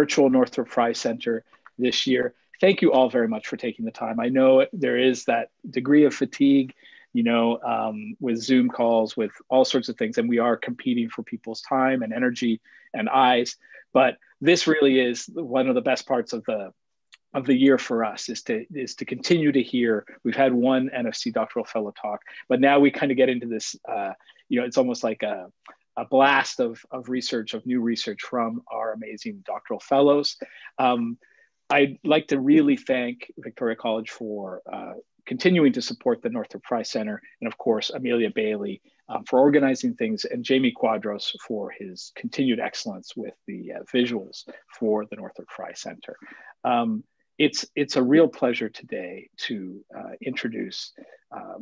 virtual Northrop Frye Center this year. Thank you all very much for taking the time. I know there is that degree of fatigue, you know, um, with Zoom calls, with all sorts of things, and we are competing for people's time and energy and eyes. But this really is one of the best parts of the of the year for us is to is to continue to hear. We've had one NFC doctoral fellow talk, but now we kind of get into this. Uh, you know, it's almost like a a blast of, of research, of new research from our amazing doctoral fellows. Um, I'd like to really thank Victoria College for uh, continuing to support the Northrop Frye Center, and of course, Amelia Bailey um, for organizing things, and Jamie Quadros for his continued excellence with the uh, visuals for the Northrop Frye Center. Um, it's, it's a real pleasure today to uh, introduce uh,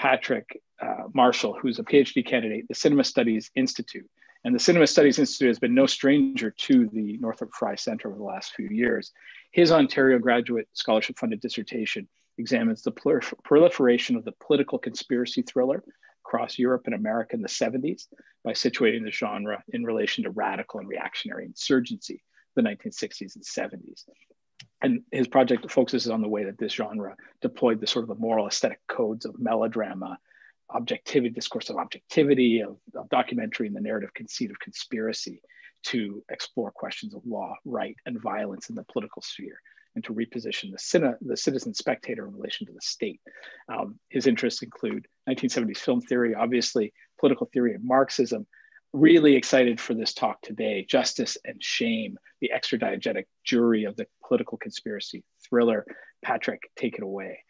Patrick uh, Marshall, who's a PhD candidate, the Cinema Studies Institute. And the Cinema Studies Institute has been no stranger to the Northrop Frye Center over the last few years. His Ontario graduate scholarship funded dissertation examines the proliferation of the political conspiracy thriller across Europe and America in the 70s by situating the genre in relation to radical and reactionary insurgency, the 1960s and 70s and his project focuses on the way that this genre deployed the sort of the moral aesthetic codes of melodrama, objectivity, discourse of objectivity, of, of documentary, and the narrative conceit of conspiracy to explore questions of law, right, and violence in the political sphere, and to reposition the, cine, the citizen spectator in relation to the state. Um, his interests include 1970s film theory, obviously, political theory and Marxism, really excited for this talk today. Justice and Shame, the extradiegetic jury of the political conspiracy thriller. Patrick, take it away.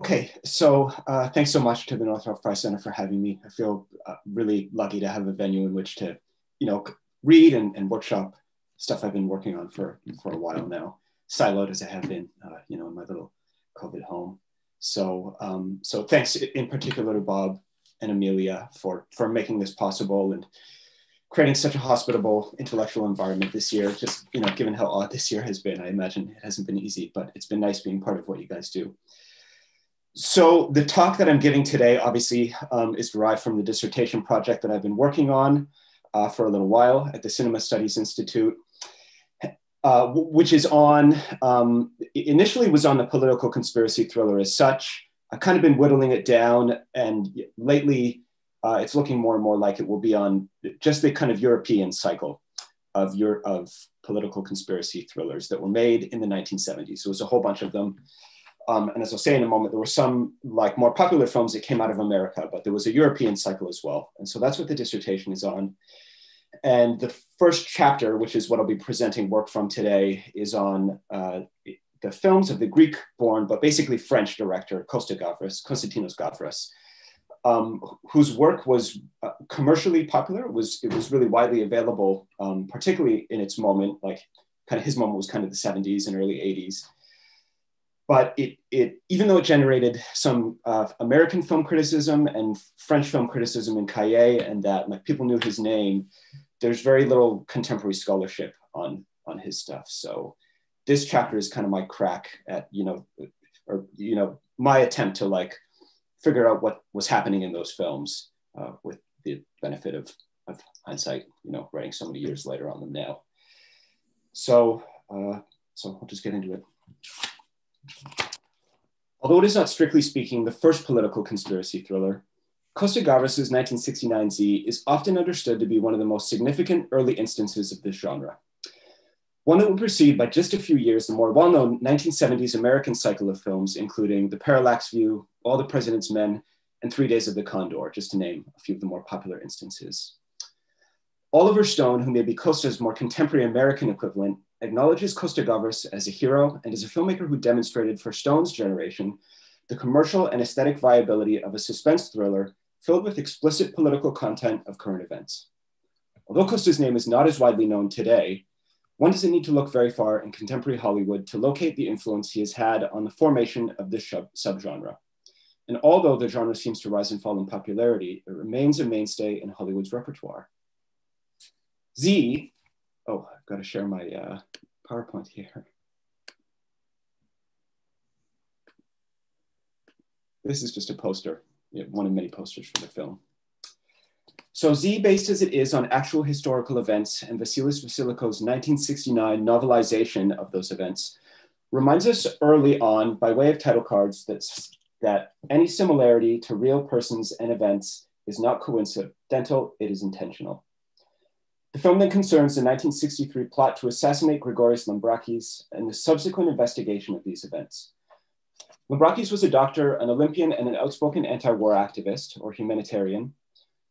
Okay, so uh, thanks so much to the Northrop Frye Center for having me. I feel uh, really lucky to have a venue in which to, you know, read and, and, workshop stuff I've been working on for, for a while now, siloed as I have been, uh, you know, in my little COVID home. So, um, so thanks in particular to Bob and Amelia for, for making this possible and creating such a hospitable intellectual environment this year. Just, you know, given how odd this year has been, I imagine it hasn't been easy, but it's been nice being part of what you guys do. So the talk that I'm giving today obviously um, is derived from the dissertation project that I've been working on uh, for a little while at the Cinema Studies Institute. Uh, which is on, um, initially was on the political conspiracy thriller as such, I've kind of been whittling it down, and lately uh, it's looking more and more like it will be on just the kind of European cycle of your of political conspiracy thrillers that were made in the 1970s. So it was a whole bunch of them. Um, and as I'll say in a moment, there were some like more popular films that came out of America, but there was a European cycle as well. And so that's what the dissertation is on. And the first chapter, which is what I'll be presenting work from today, is on uh, the films of the Greek-born but basically French director Costa Gavras, Konstantinos Gavras, um, whose work was uh, commercially popular. Was it was really widely available, um, particularly in its moment. Like kind of his moment was kind of the 70s and early 80s. But it, it even though it generated some uh, American film criticism and French film criticism in Cahiers, and that like people knew his name, there's very little contemporary scholarship on on his stuff. So this chapter is kind of my crack at you know or you know my attempt to like figure out what was happening in those films uh, with the benefit of, of hindsight you know writing so many years later on them now. So uh, so i'll just get into it. Although it is not strictly speaking the first political conspiracy thriller Costa Gavras' 1969 Z is often understood to be one of the most significant early instances of this genre one that would precede by just a few years the more well-known 1970s American cycle of films, including The Parallax View, All the President's Men, and Three Days of the Condor, just to name a few of the more popular instances. Oliver Stone, who may be Costa's more contemporary American equivalent, acknowledges Costa Gavras as a hero and as a filmmaker who demonstrated for Stone's generation the commercial and aesthetic viability of a suspense thriller filled with explicit political content of current events. Although Costa's name is not as widely known today, one doesn't need to look very far in contemporary Hollywood to locate the influence he has had on the formation of this subgenre. And although the genre seems to rise and fall in popularity, it remains a mainstay in Hollywood's repertoire. Z, oh, I've got to share my uh, PowerPoint here. This is just a poster, one of many posters for the film. So Z, based as it is on actual historical events and Vasilis Vasiliko's 1969 novelization of those events, reminds us early on by way of title cards that, that any similarity to real persons and events is not coincidental, it is intentional. The film then concerns the 1963 plot to assassinate Grigorios Lambrakis and the subsequent investigation of these events. Lambrakis was a doctor, an Olympian, and an outspoken anti-war activist or humanitarian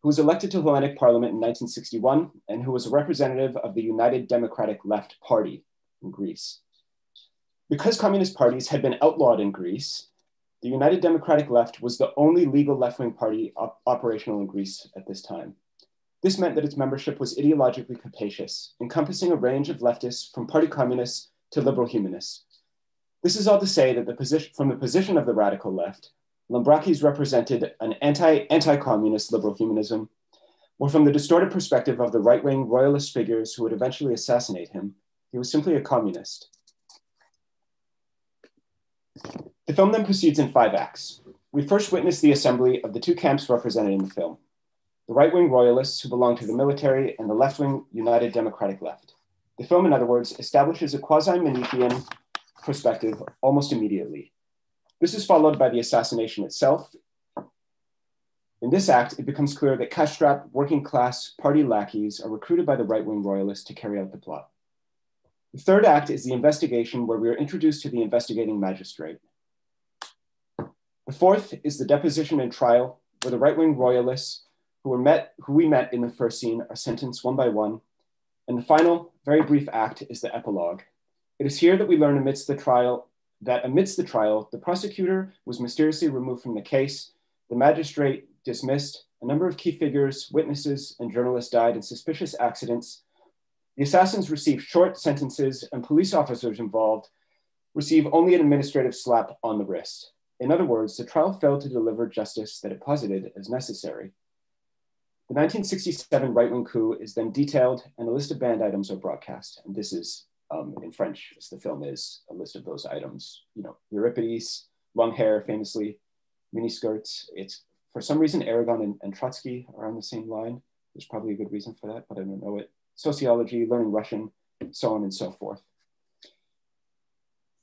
who was elected to Hellenic Parliament in 1961 and who was a representative of the United Democratic Left Party in Greece. Because communist parties had been outlawed in Greece, the United Democratic Left was the only legal left-wing party op operational in Greece at this time. This meant that its membership was ideologically capacious, encompassing a range of leftists from party communists to liberal humanists. This is all to say that the position, from the position of the radical left, Lambrakis represented an anti, anti-communist liberal humanism, or from the distorted perspective of the right-wing royalist figures who would eventually assassinate him, he was simply a communist. The film then proceeds in five acts. We first witness the assembly of the two camps represented in the film the right wing royalists who belong to the military, and the left wing United Democratic Left. The film, in other words, establishes a quasi Manichean perspective almost immediately. This is followed by the assassination itself. In this act, it becomes clear that cash strapped working class party lackeys are recruited by the right wing royalists to carry out the plot. The third act is the investigation, where we are introduced to the investigating magistrate. The fourth is the deposition and trial, where the right wing royalists who were met, who we met in the first scene are sentenced one by one. And the final, very brief act is the epilogue. It is here that we learn amidst the trial that amidst the trial, the prosecutor was mysteriously removed from the case, the magistrate dismissed, a number of key figures, witnesses, and journalists died in suspicious accidents. The assassins received short sentences, and police officers involved receive only an administrative slap on the wrist. In other words, the trial failed to deliver justice that it posited as necessary. The 1967 right wing coup is then detailed, and a list of banned items are broadcast. And this is um, in French, as the film is, a list of those items. You know, Euripides, long hair, famously, miniskirts. It's for some reason, Aragon and, and Trotsky are on the same line. There's probably a good reason for that, but I don't know it. Sociology, learning Russian, so on and so forth.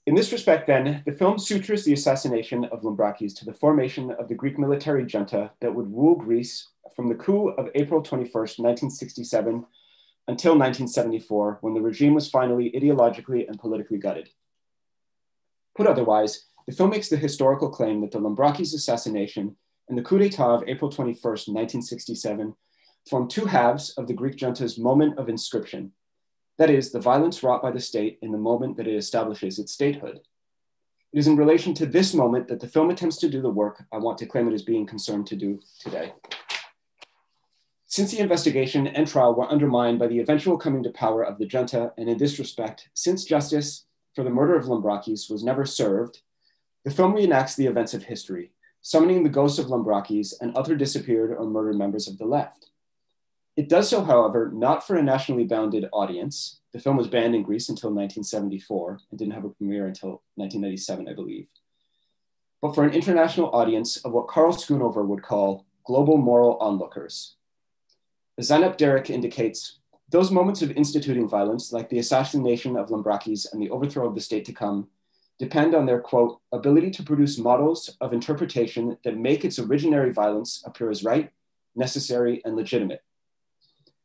In this respect, then, the film sutures the assassination of Lambrakis to the formation of the Greek military junta that would rule Greece from the coup of April 21st, 1967, until 1974, when the regime was finally ideologically and politically gutted. Put otherwise, the film makes the historical claim that the Lambrakis assassination and the coup d'etat of April 21st, 1967, form two halves of the Greek junta's moment of inscription, that is, the violence wrought by the state in the moment that it establishes its statehood. It is in relation to this moment that the film attempts to do the work I want to claim it is being concerned to do today. Since the investigation and trial were undermined by the eventual coming to power of the junta, and in this respect, since justice for the murder of Lambrakis was never served, the film reenacts the events of history, summoning the ghosts of Lambrakis and other disappeared or murdered members of the left. It does so, however, not for a nationally bounded audience. The film was banned in Greece until 1974 and didn't have a premiere until 1997, I believe, but for an international audience of what Karl Schoonover would call global moral onlookers. Zeynep Direk indicates, those moments of instituting violence, like the assassination of Lambrakis and the overthrow of the state to come, depend on their, quote, ability to produce models of interpretation that make its originary violence appear as right, necessary, and legitimate,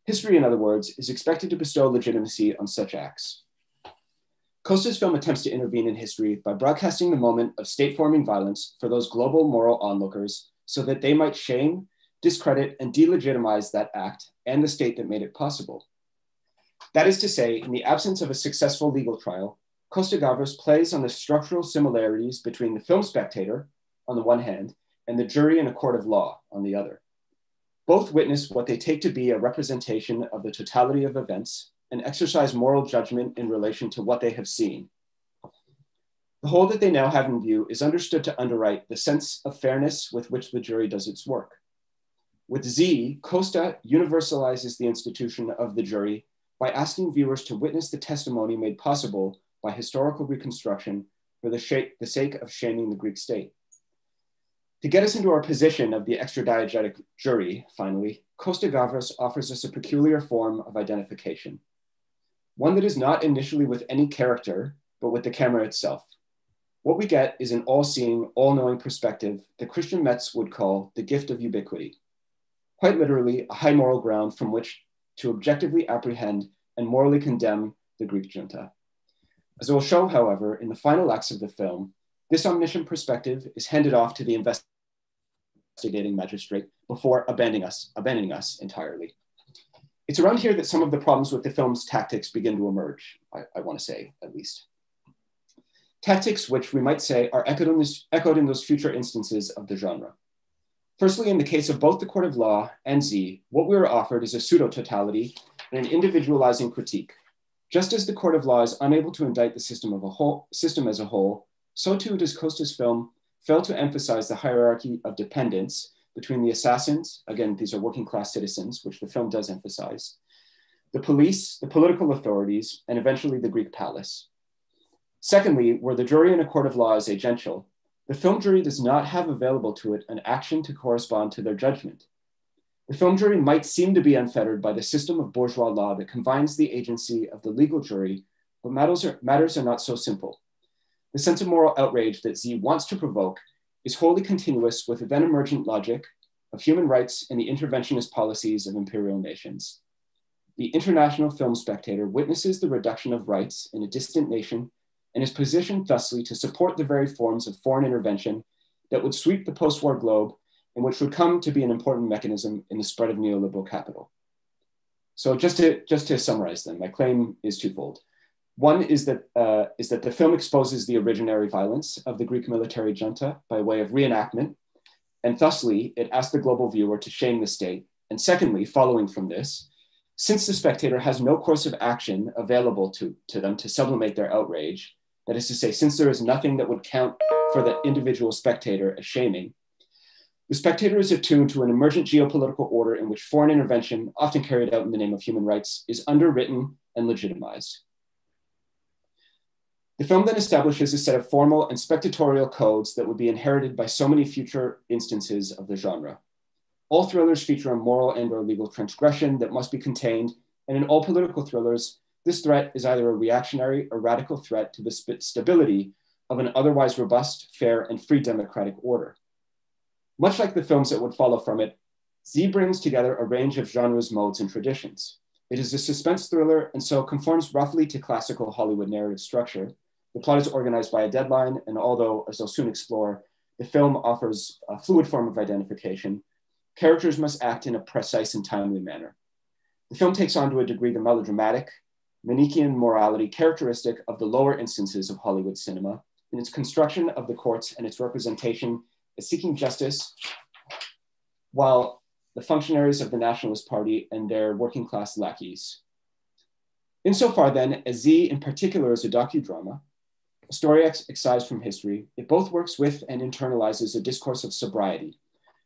History, in other words, is expected to bestow legitimacy on such acts. Costa's film attempts to intervene in history by broadcasting the moment of state forming violence for those global moral onlookers so that they might shame, discredit, and delegitimize that act and the state that made it possible. That is to say, in the absence of a successful legal trial, Costa Gavras plays on the structural similarities between the film spectator, on the one hand, and the jury in a court of law, on the other. Both witness what they take to be a representation of the totality of events and exercise moral judgment in relation to what they have seen. The whole that they now have in view is understood to underwrite the sense of fairness with which the jury does its work. With Z, Costa universalizes the institution of the jury by asking viewers to witness the testimony made possible by historical reconstruction for the, the sake of shaming the Greek state. To get us into our position of the extradiegetic jury, finally, Costa Gavras offers us a peculiar form of identification, one that is not initially with any character, but with the camera itself. What we get is an all-seeing, all-knowing perspective that Christian Metz would call the gift of ubiquity. Quite literally, a high moral ground from which to objectively apprehend and morally condemn the Greek junta. As I will show, however, in the final acts of the film, this omniscient perspective is handed off to the investigating magistrate before abandoning us, abandoning us entirely. It's around here that some of the problems with the film's tactics begin to emerge, I, I want to say, at least. Tactics which we might say are echoed in, this, echoed in those future instances of the genre. Firstly, in the case of both the Court of Law and Z, what we are offered is a pseudo-totality and an individualizing critique. Just as the Court of Law is unable to indict the system, of a whole, system as a whole, so too does Costa's film fail to emphasize the hierarchy of dependence between the assassins, again, these are working class citizens, which the film does emphasize, the police, the political authorities, and eventually the Greek palace. Secondly, where the jury in a court of law is agential, the film jury does not have available to it an action to correspond to their judgment. The film jury might seem to be unfettered by the system of bourgeois law that combines the agency of the legal jury, but matters are, matters are not so simple. The sense of moral outrage that Z wants to provoke is wholly continuous with the then emergent logic of human rights and the interventionist policies of imperial nations. The international film spectator witnesses the reduction of rights in a distant nation and is positioned thusly to support the very forms of foreign intervention that would sweep the post-war globe and which would come to be an important mechanism in the spread of neoliberal capital. So just to, just to summarize them, my claim is twofold. One is that, uh, is that the film exposes the originary violence of the Greek military junta by way of reenactment, and thusly it asks the global viewer to shame the state. And secondly, following from this, since the spectator has no course of action available to, to them to sublimate their outrage, that is to say, since there is nothing that would count for the individual spectator as shaming, the spectator is attuned to an emergent geopolitical order in which foreign intervention, often carried out in the name of human rights, is underwritten and legitimized. The film then establishes a set of formal and spectatorial codes that would be inherited by so many future instances of the genre. All thrillers feature a moral and or legal transgression that must be contained, and in all political thrillers, this threat is either a reactionary or radical threat to the stability of an otherwise robust, fair, and free democratic order. Much like the films that would follow from it, Z brings together a range of genres, modes, and traditions. It is a suspense thriller and so conforms roughly to classical Hollywood narrative structure. The plot is organized by a deadline, and although, as I'll soon explore, the film offers a fluid form of identification, characters must act in a precise and timely manner. The film takes on to a degree the melodramatic, Manichaean morality characteristic of the lower instances of Hollywood cinema in its construction of the courts and its representation as seeking justice, while the functionaries of the Nationalist Party and their working class lackeys. Insofar then as Z in particular is a docudrama, a story ex excised from history, it both works with and internalizes a discourse of sobriety.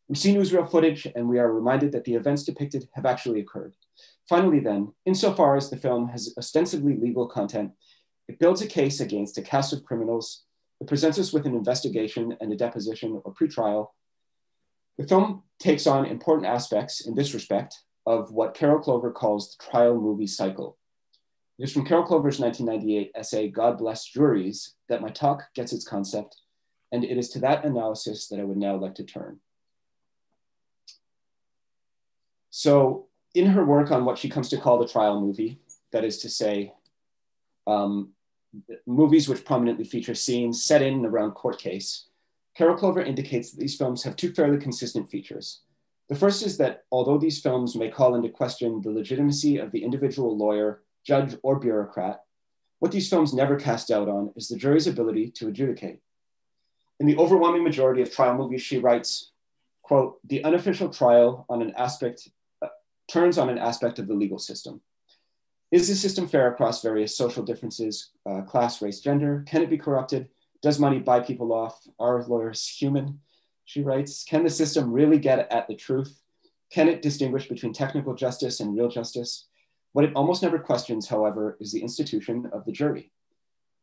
We see newsreel footage and we are reminded that the events depicted have actually occurred. Finally, then, insofar as the film has ostensibly legal content, it builds a case against a cast of criminals. It presents us with an investigation and a deposition or pretrial. The film takes on important aspects in this respect of what Carol Clover calls the trial movie cycle. It is from Carol Clover's 1998 essay, God Bless Juries, that my talk gets its concept, and it is to that analysis that I would now like to turn. So in her work on what she comes to call the trial movie, that is to say, um, movies which prominently feature scenes set in and around court case, Carol Clover indicates that these films have two fairly consistent features. The first is that although these films may call into question the legitimacy of the individual lawyer, judge, or bureaucrat, what these films never cast doubt on is the jury's ability to adjudicate. In the overwhelming majority of trial movies, she writes, quote, the unofficial trial on an aspect turns on an aspect of the legal system. Is the system fair across various social differences, uh, class, race, gender? Can it be corrupted? Does money buy people off? Are lawyers human? She writes, can the system really get at the truth? Can it distinguish between technical justice and real justice? What it almost never questions, however, is the institution of the jury.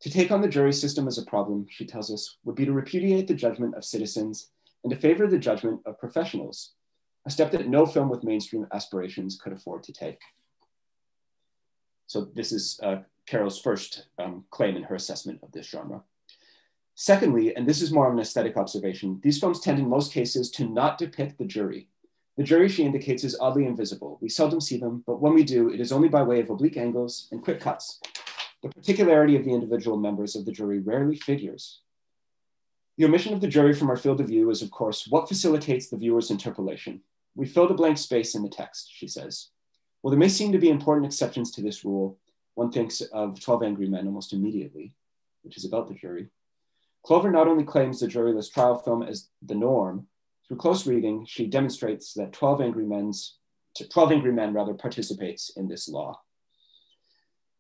To take on the jury system as a problem, she tells us, would be to repudiate the judgment of citizens and to favor the judgment of professionals, a step that no film with mainstream aspirations could afford to take. So this is uh, Carol's first um, claim in her assessment of this genre. Secondly, and this is more of an aesthetic observation, these films tend in most cases to not depict the jury. The jury, she indicates, is oddly invisible. We seldom see them, but when we do, it is only by way of oblique angles and quick cuts. The particularity of the individual members of the jury rarely figures. The omission of the jury from our field of view is, of course, what facilitates the viewer's interpolation. We filled a blank space in the text, she says. Well, there may seem to be important exceptions to this rule, one thinks of 12 Angry Men almost immediately, which is about the jury. Clover not only claims the juryless trial film as the norm, through close reading, she demonstrates that 12 Angry, Men's, 12 Angry Men rather participates in this law.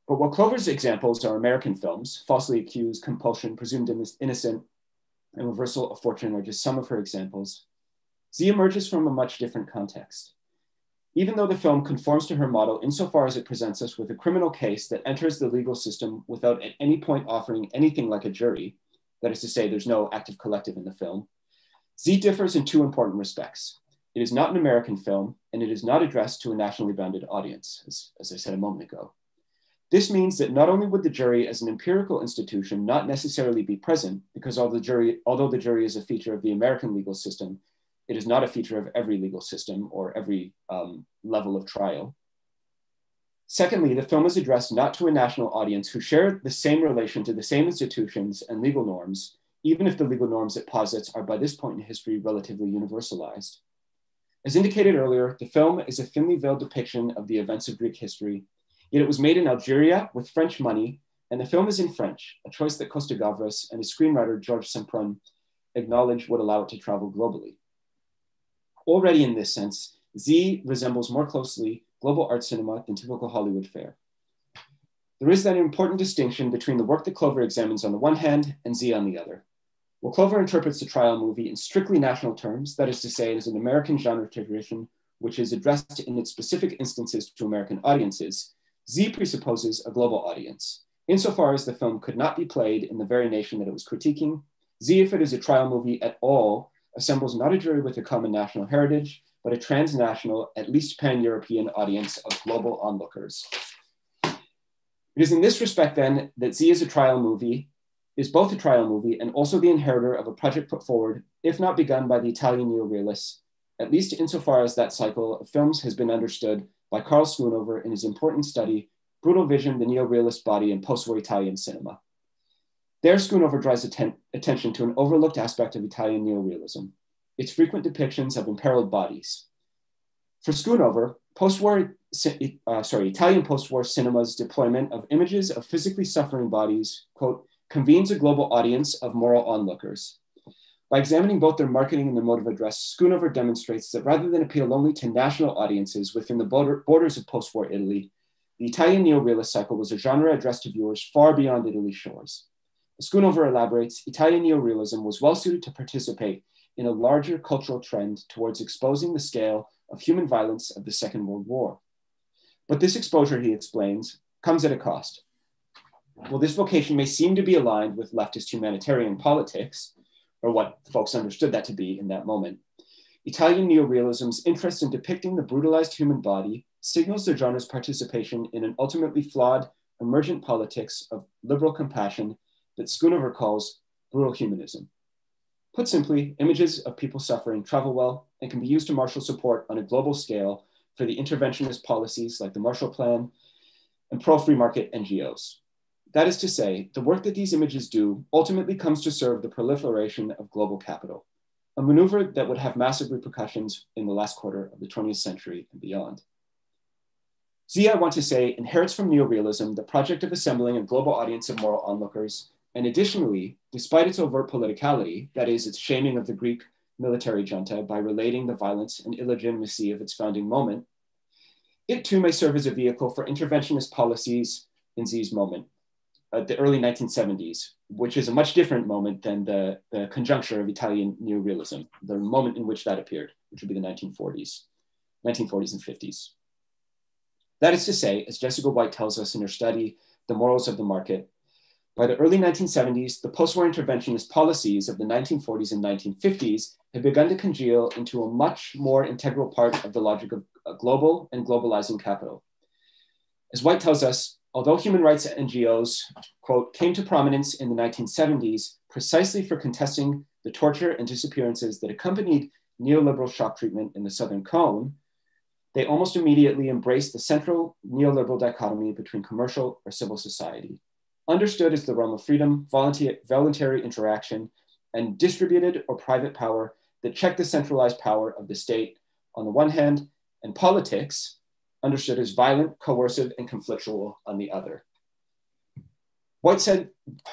But while Clover's examples are American films, falsely accused, compulsion, presumed innocent, and reversal of fortune are just some of her examples, Z emerges from a much different context. Even though the film conforms to her model insofar as it presents us with a criminal case that enters the legal system without at any point offering anything like a jury, that is to say, there's no active collective in the film, Z differs in two important respects. It is not an American film, and it is not addressed to a nationally bounded audience, as, as I said a moment ago. This means that not only would the jury as an empirical institution not necessarily be present, because the jury, although the jury is a feature of the American legal system, it is not a feature of every legal system or every um, level of trial. Secondly, the film is addressed not to a national audience who share the same relation to the same institutions and legal norms, even if the legal norms it posits are by this point in history relatively universalized. As indicated earlier, the film is a thinly veiled depiction of the events of Greek history Yet it was made in Algeria with French money, and the film is in French, a choice that Costa Gavras and his screenwriter Georges Semprun acknowledged would allow it to travel globally. Already in this sense, Z resembles more closely global art cinema than typical Hollywood fare. There is that important distinction between the work that Clover examines on the one hand and Z on the other. While Clover interprets the trial movie in strictly national terms, that is to say, it is an American genre tradition which is addressed in its specific instances to American audiences, Z presupposes a global audience. Insofar as the film could not be played in the very nation that it was critiquing, Z, if it is a trial movie at all, assembles not a jury with a common national heritage, but a transnational, at least pan European audience of global onlookers. It is in this respect, then, that Z is a trial movie, is both a trial movie and also the inheritor of a project put forward, if not begun by the Italian neorealists, at least insofar as that cycle of films has been understood by Karl Schoonover in his important study, Brutal Vision, the Neorealist Body in Post-War Italian Cinema. There, Schoonover draws atten attention to an overlooked aspect of Italian neorealism, its frequent depictions of imperiled bodies. For Schoonover, post-war, uh, sorry, Italian post-war cinema's deployment of images of physically suffering bodies, quote, convenes a global audience of moral onlookers, by examining both their marketing and their mode of address, Schoonover demonstrates that rather than appeal only to national audiences within the border, borders of post-war Italy, the Italian neorealist cycle was a genre addressed to viewers far beyond Italy's shores. Schoonover elaborates, Italian neorealism was well suited to participate in a larger cultural trend towards exposing the scale of human violence of the Second World War. But this exposure, he explains, comes at a cost. While this vocation may seem to be aligned with leftist humanitarian politics, or what folks understood that to be in that moment. Italian neorealism's interest in depicting the brutalized human body signals the genre's participation in an ultimately flawed, emergent politics of liberal compassion that Schoonover calls brutal humanism. Put simply, images of people suffering travel well and can be used to marshal support on a global scale for the interventionist policies like the Marshall Plan and pro free market NGOs. That is to say, the work that these images do ultimately comes to serve the proliferation of global capital, a maneuver that would have massive repercussions in the last quarter of the 20th century and beyond. Z, I want to say, inherits from neorealism the project of assembling a global audience of moral onlookers, and additionally, despite its overt politicality, that is, its shaming of the Greek military junta by relating the violence and illegitimacy of its founding moment, it too may serve as a vehicle for interventionist policies in Z's moment, uh, the early 1970s, which is a much different moment than the, the conjuncture of Italian neorealism, the moment in which that appeared, which would be the 1940s, 1940s and 50s. That is to say, as Jessica Whyte tells us in her study, The Morals of the Market, By the early 1970s, the post-war interventionist policies of the 1940s and 1950s had begun to congeal into a much more integral part of the logic of uh, global and globalizing capital. As Whyte tells us, although human rights NGOs, quote, came to prominence in the 1970s precisely for contesting the torture and disappearances that accompanied neoliberal shock treatment in the Southern Cone, they almost immediately embraced the central neoliberal dichotomy between commercial or civil society understood as the realm of freedom, voluntary interaction, and distributed or private power that check the centralized power of the state on the one hand, and politics, understood as violent, coercive, and conflictual on the other. Whyte said,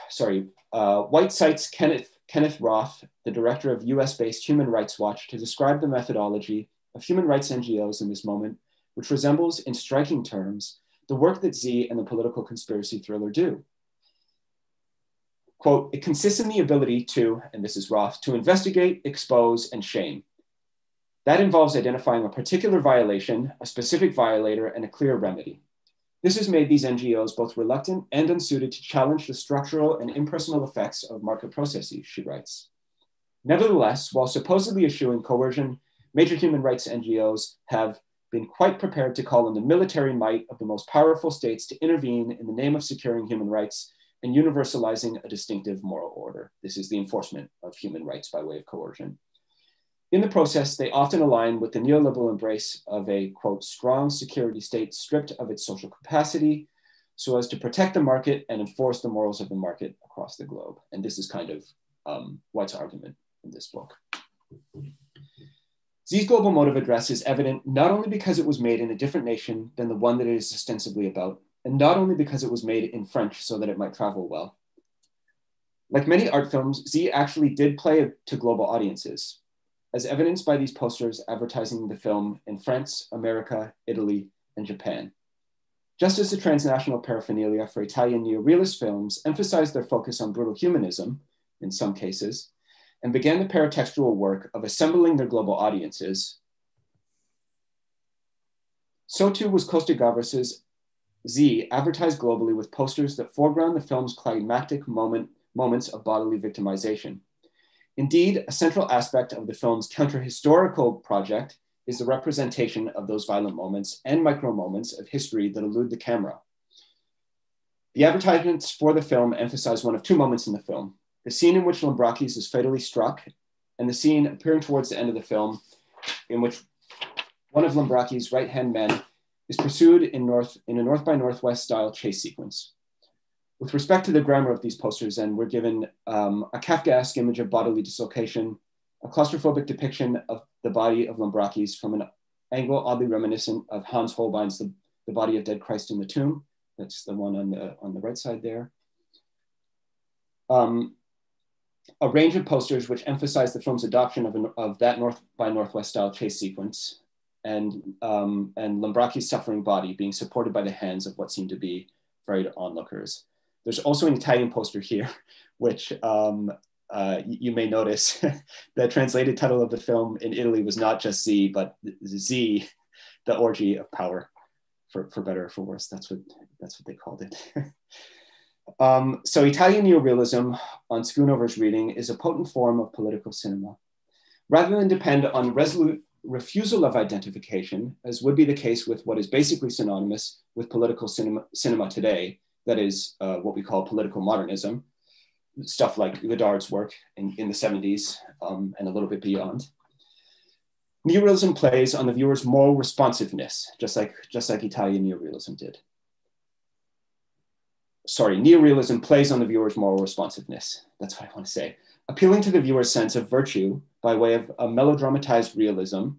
sorry, uh, Whyte cites Kenneth, Kenneth Roth, the director of US-based Human Rights Watch, to describe the methodology of human rights NGOs in this moment, which resembles in striking terms the work that Z and the political conspiracy thriller do. Quote, it consists in the ability to, and this is Roth, to investigate, expose, and shame. That involves identifying a particular violation, a specific violator, and a clear remedy. This has made these NGOs both reluctant and unsuited to challenge the structural and impersonal effects of market processes, she writes. Nevertheless, while supposedly eschewing coercion, major human rights NGOs have been quite prepared to call on the military might of the most powerful states to intervene in the name of securing human rights and universalizing a distinctive moral order. This is the enforcement of human rights by way of coercion. In the process, they often align with the neoliberal embrace of a, quote, strong security state stripped of its social capacity so as to protect the market and enforce the morals of the market across the globe. And this is kind of um, Whyte's argument in this book. Z's global motive address is evident not only because it was made in a different nation than the one that it is ostensibly about, and not only because it was made in French so that it might travel well. Like many art films, Z actually did play to global audiences, as evidenced by these posters advertising the film in France, America, Italy, and Japan. Just as the transnational paraphernalia for Italian neorealist films emphasized their focus on brutal humanism, in some cases, and began the paratextual work of assembling their global audiences, so too was Costa Gavras' Z advertised globally with posters that foreground the film's climactic moment, moments of bodily victimization. Indeed, a central aspect of the film's counter-historical project is the representation of those violent moments and micro moments of history that elude the camera. The advertisements for the film emphasize one of two moments in the film, the scene in which Lambrakis is fatally struck and the scene appearing towards the end of the film in which one of Lambrakis' right-hand men is pursued in, north, in a north by northwest style chase sequence. With respect to the grammar of these posters, then we're given um, a Kafkaesque image of bodily dislocation, a claustrophobic depiction of the body of Lambrakis from an angle oddly reminiscent of Hans Holbein's the, the Body of Dead Christ in the Tomb. That's the one on the, on the right side there. Um, a range of posters which emphasize the film's adoption of, an, of that north by northwest style chase sequence and, um, and Lambrakis' suffering body being supported by the hands of what seem to be varied onlookers. There's also an Italian poster here, which um, uh, you may notice the translated title of the film in Italy was not just Z, but Z, the orgy of power, for, for better or for worse. That's what, that's what they called it. um, so Italian neorealism on Schoonover's reading is a potent form of political cinema. Rather than depend on resolute refusal of identification, as would be the case with what is basically synonymous with political cinema, cinema today, that is uh, what we call political modernism, stuff like Godard's work in, in the 70s um, and a little bit beyond. Neorealism plays on the viewer's moral responsiveness, just like, just like Italian neorealism did. Sorry, neorealism plays on the viewer's moral responsiveness. That's what I want to say appealing to the viewer's sense of virtue by way of a melodramatized realism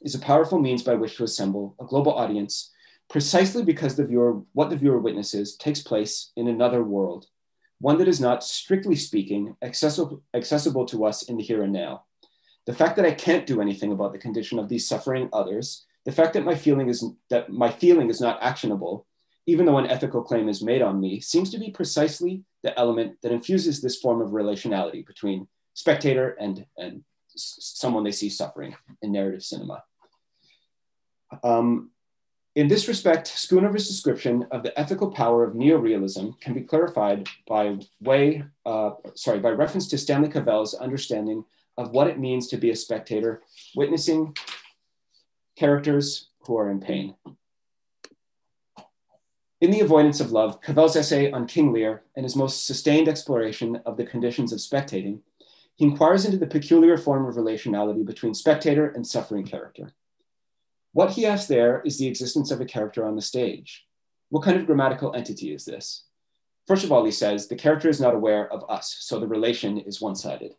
is a powerful means by which to assemble a global audience precisely because the viewer, what the viewer witnesses takes place in another world, one that is not, strictly speaking, accessible, accessible to us in the here and now. The fact that I can't do anything about the condition of these suffering others, the fact that my feeling is that my feeling is not actionable, even though an ethical claim is made on me, seems to be precisely the element that infuses this form of relationality between spectator and, and someone they see suffering in narrative cinema. Um, In this respect, Schoonover's description of the ethical power of neorealism can be clarified by way, uh, sorry, by reference to Stanley Cavell's understanding of what it means to be a spectator, witnessing characters who are in pain. In The Avoidance of Love, Cavell's essay on King Lear and his most sustained exploration of the conditions of spectating, he inquires into the peculiar form of relationality between spectator and suffering character. What he asks there is the existence of a character on the stage. What kind of grammatical entity is this? First of all, he says the character is not aware of us, so the relation is one sided.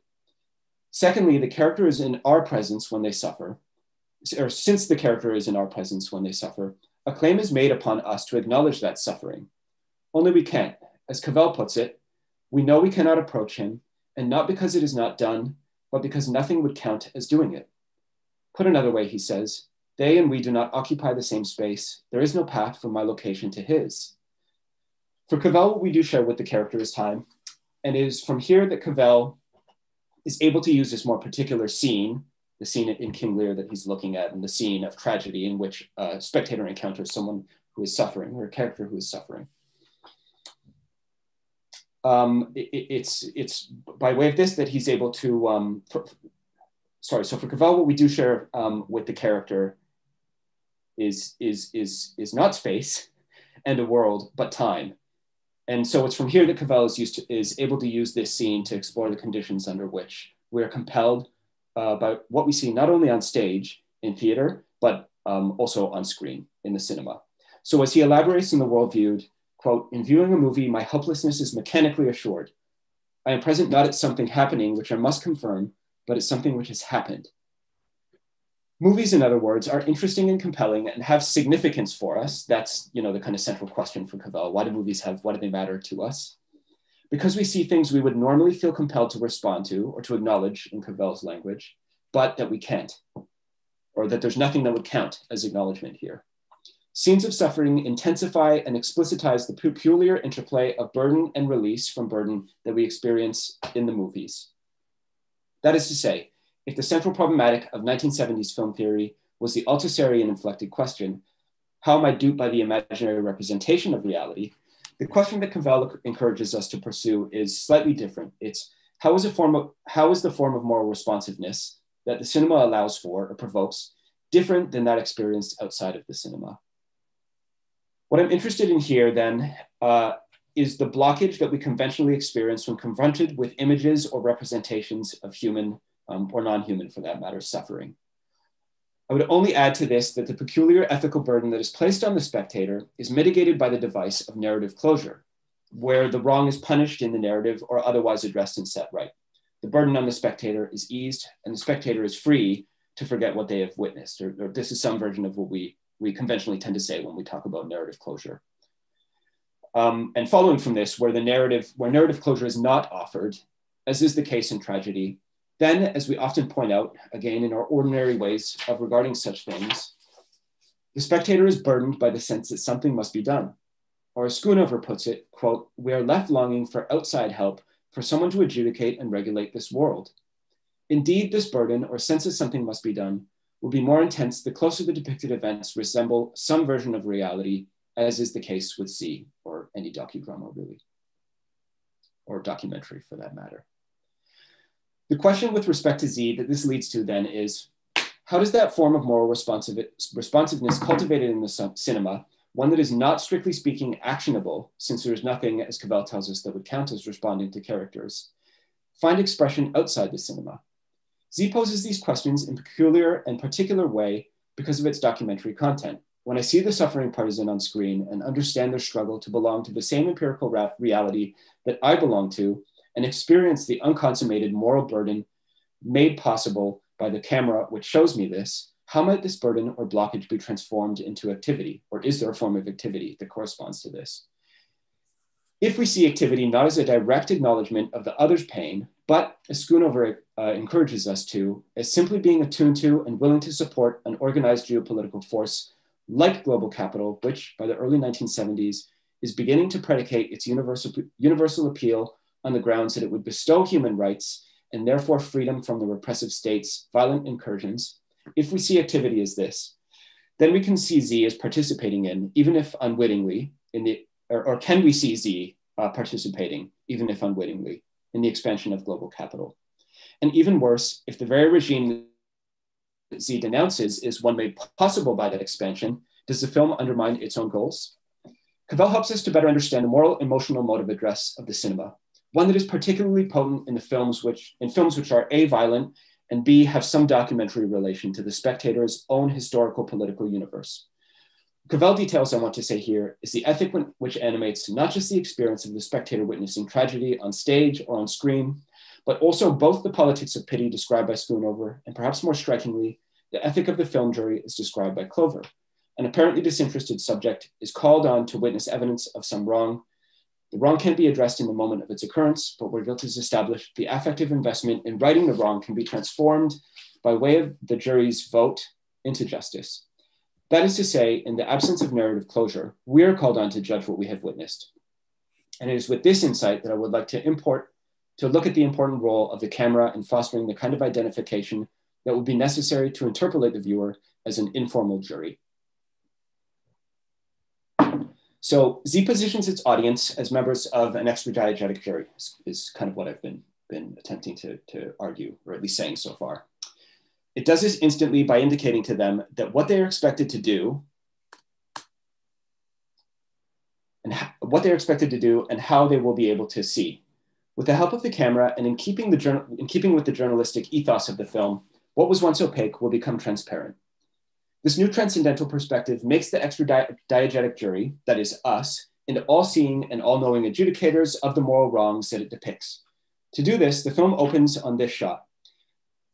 Secondly, the character is in our presence when they suffer, or since the character is in our presence when they suffer, a claim is made upon us to acknowledge that suffering. Only we can't. As Cavell puts it, we know we cannot approach him, and not because it is not done, but because nothing would count as doing it. Put another way, he says, they and we do not occupy the same space. There is no path from my location to his. For Cavell, we do share with the character is time, and it is from here that Cavell is able to use this more particular scene, the scene in King Lear that he's looking at, and the scene of tragedy in which a spectator encounters someone who is suffering, or a character who is suffering. Um, it, it's, it's by way of this that he's able to, um, for, sorry, so for Cavell, what we do share um, with the character is is is is not space and a world, but time. And so it's from here that Cavell is used to, is able to use this scene to explore the conditions under which we are compelled uh, by what we see not only on stage in theater, but um, also on screen in the cinema. So as he elaborates in the world viewed, quote, in viewing a movie, my helplessness is mechanically assured. I am present not at something happening, which I must confirm, but at something which has happened. Movies, in other words, are interesting and compelling and have significance for us. That's you know the kind of central question for Cavell. Why do movies have? Why do they matter to us? Because we see things we would normally feel compelled to respond to or to acknowledge in Cavell's language, but that we can't, or that there's nothing that would count as acknowledgement here. Scenes of suffering intensify and explicitize the peculiar interplay of burden and release from burden that we experience in the movies. That is to say, if the central problematic of 1970s film theory was the Althusserian inflected question, how am I duped by the imaginary representation of reality? The question that Cavell encourages us to pursue is slightly different. It's how is, a form of, how is the form of moral responsiveness that the cinema allows for or provokes different than that experienced outside of the cinema? What I'm interested in here then uh, is the blockage that we conventionally experience when confronted with images or representations of human um, or non-human for that matter, suffering. I would only add to this that the peculiar ethical burden that is placed on the spectator is mitigated by the device of narrative closure, where the wrong is punished in the narrative or otherwise addressed and set right. The burden on the spectator is eased and the spectator is free to forget what they have witnessed, or, or this is some version of what we, we conventionally tend to say when we talk about narrative closure. Um, and following from this, where the narrative, where narrative closure is not offered, as is the case in tragedy, then, as we often point out, again in our ordinary ways of regarding such things, the spectator is burdened by the sense that something must be done. Or as Schoonover puts it, quote, we are left longing for outside help for someone to adjudicate and regulate this world. Indeed, this burden or sense that something must be done will be more intense the closer the depicted events resemble some version of reality, as is the case with Z or any docudrama really, or documentary for that matter. The question with respect to Z that this leads to then is, how does that form of moral responsive, responsiveness cultivated in the cinema, one that is not strictly speaking actionable, since there is nothing, as Cavell tells us, that would count as responding to characters, find expression outside the cinema? Z poses these questions in peculiar and particular way because of its documentary content. When I see the suffering partisan on screen and understand their struggle to belong to the same empirical reality that I belong to, and experience the unconsummated moral burden made possible by the camera, which shows me this, how might this burden or blockage be transformed into activity? Or is there a form of activity that corresponds to this? If we see activity not as a direct acknowledgement of the other's pain, but as Schoonover uh, encourages us to, as simply being attuned to and willing to support an organized geopolitical force like global capital, which by the early 1970s is beginning to predicate its universal, universal appeal on the grounds that it would bestow human rights and therefore freedom from the repressive state's violent incursions, if we see activity as this, then we can see Z as participating in, even if unwittingly, in the, or, or can we see Z uh, participating, even if unwittingly, in the expansion of global capital? And even worse, if the very regime that Z denounces is one made possible by that expansion, does the film undermine its own goals? Cavell helps us to better understand the moral emotional motive address of the cinema, one that is particularly potent in the films which in films which are A violent and B have some documentary relation to the spectator's own historical political universe. Cavell details I want to say here is the ethic which animates not just the experience of the spectator witnessing tragedy on stage or on screen, but also both the politics of pity described by Schoonover and perhaps more strikingly, the ethic of the film jury is described by Clover. An apparently disinterested subject is called on to witness evidence of some wrong. The wrong can be addressed in the moment of its occurrence, but where guilt is established, the affective investment in righting the wrong can be transformed by way of the jury's vote into justice. That is to say, in the absence of narrative closure, we are called on to judge what we have witnessed. And it is with this insight that I would like to import to look at the important role of the camera in fostering the kind of identification that will be necessary to interpolate the viewer as an informal jury. So Z positions its audience as members of an extradiegetic jury is, is kind of what I've been, been attempting to, to argue, or at least saying so far. It does this instantly by indicating to them that what they are expected to do and what they're expected to do and how they will be able to see. With the help of the camera and in keeping, the in keeping with the journalistic ethos of the film, what was once opaque will become transparent. This new transcendental perspective makes the extradiegetic jury, that is us, into all-seeing and all-knowing adjudicators of the moral wrongs that it depicts. To do this, the film opens on this shot,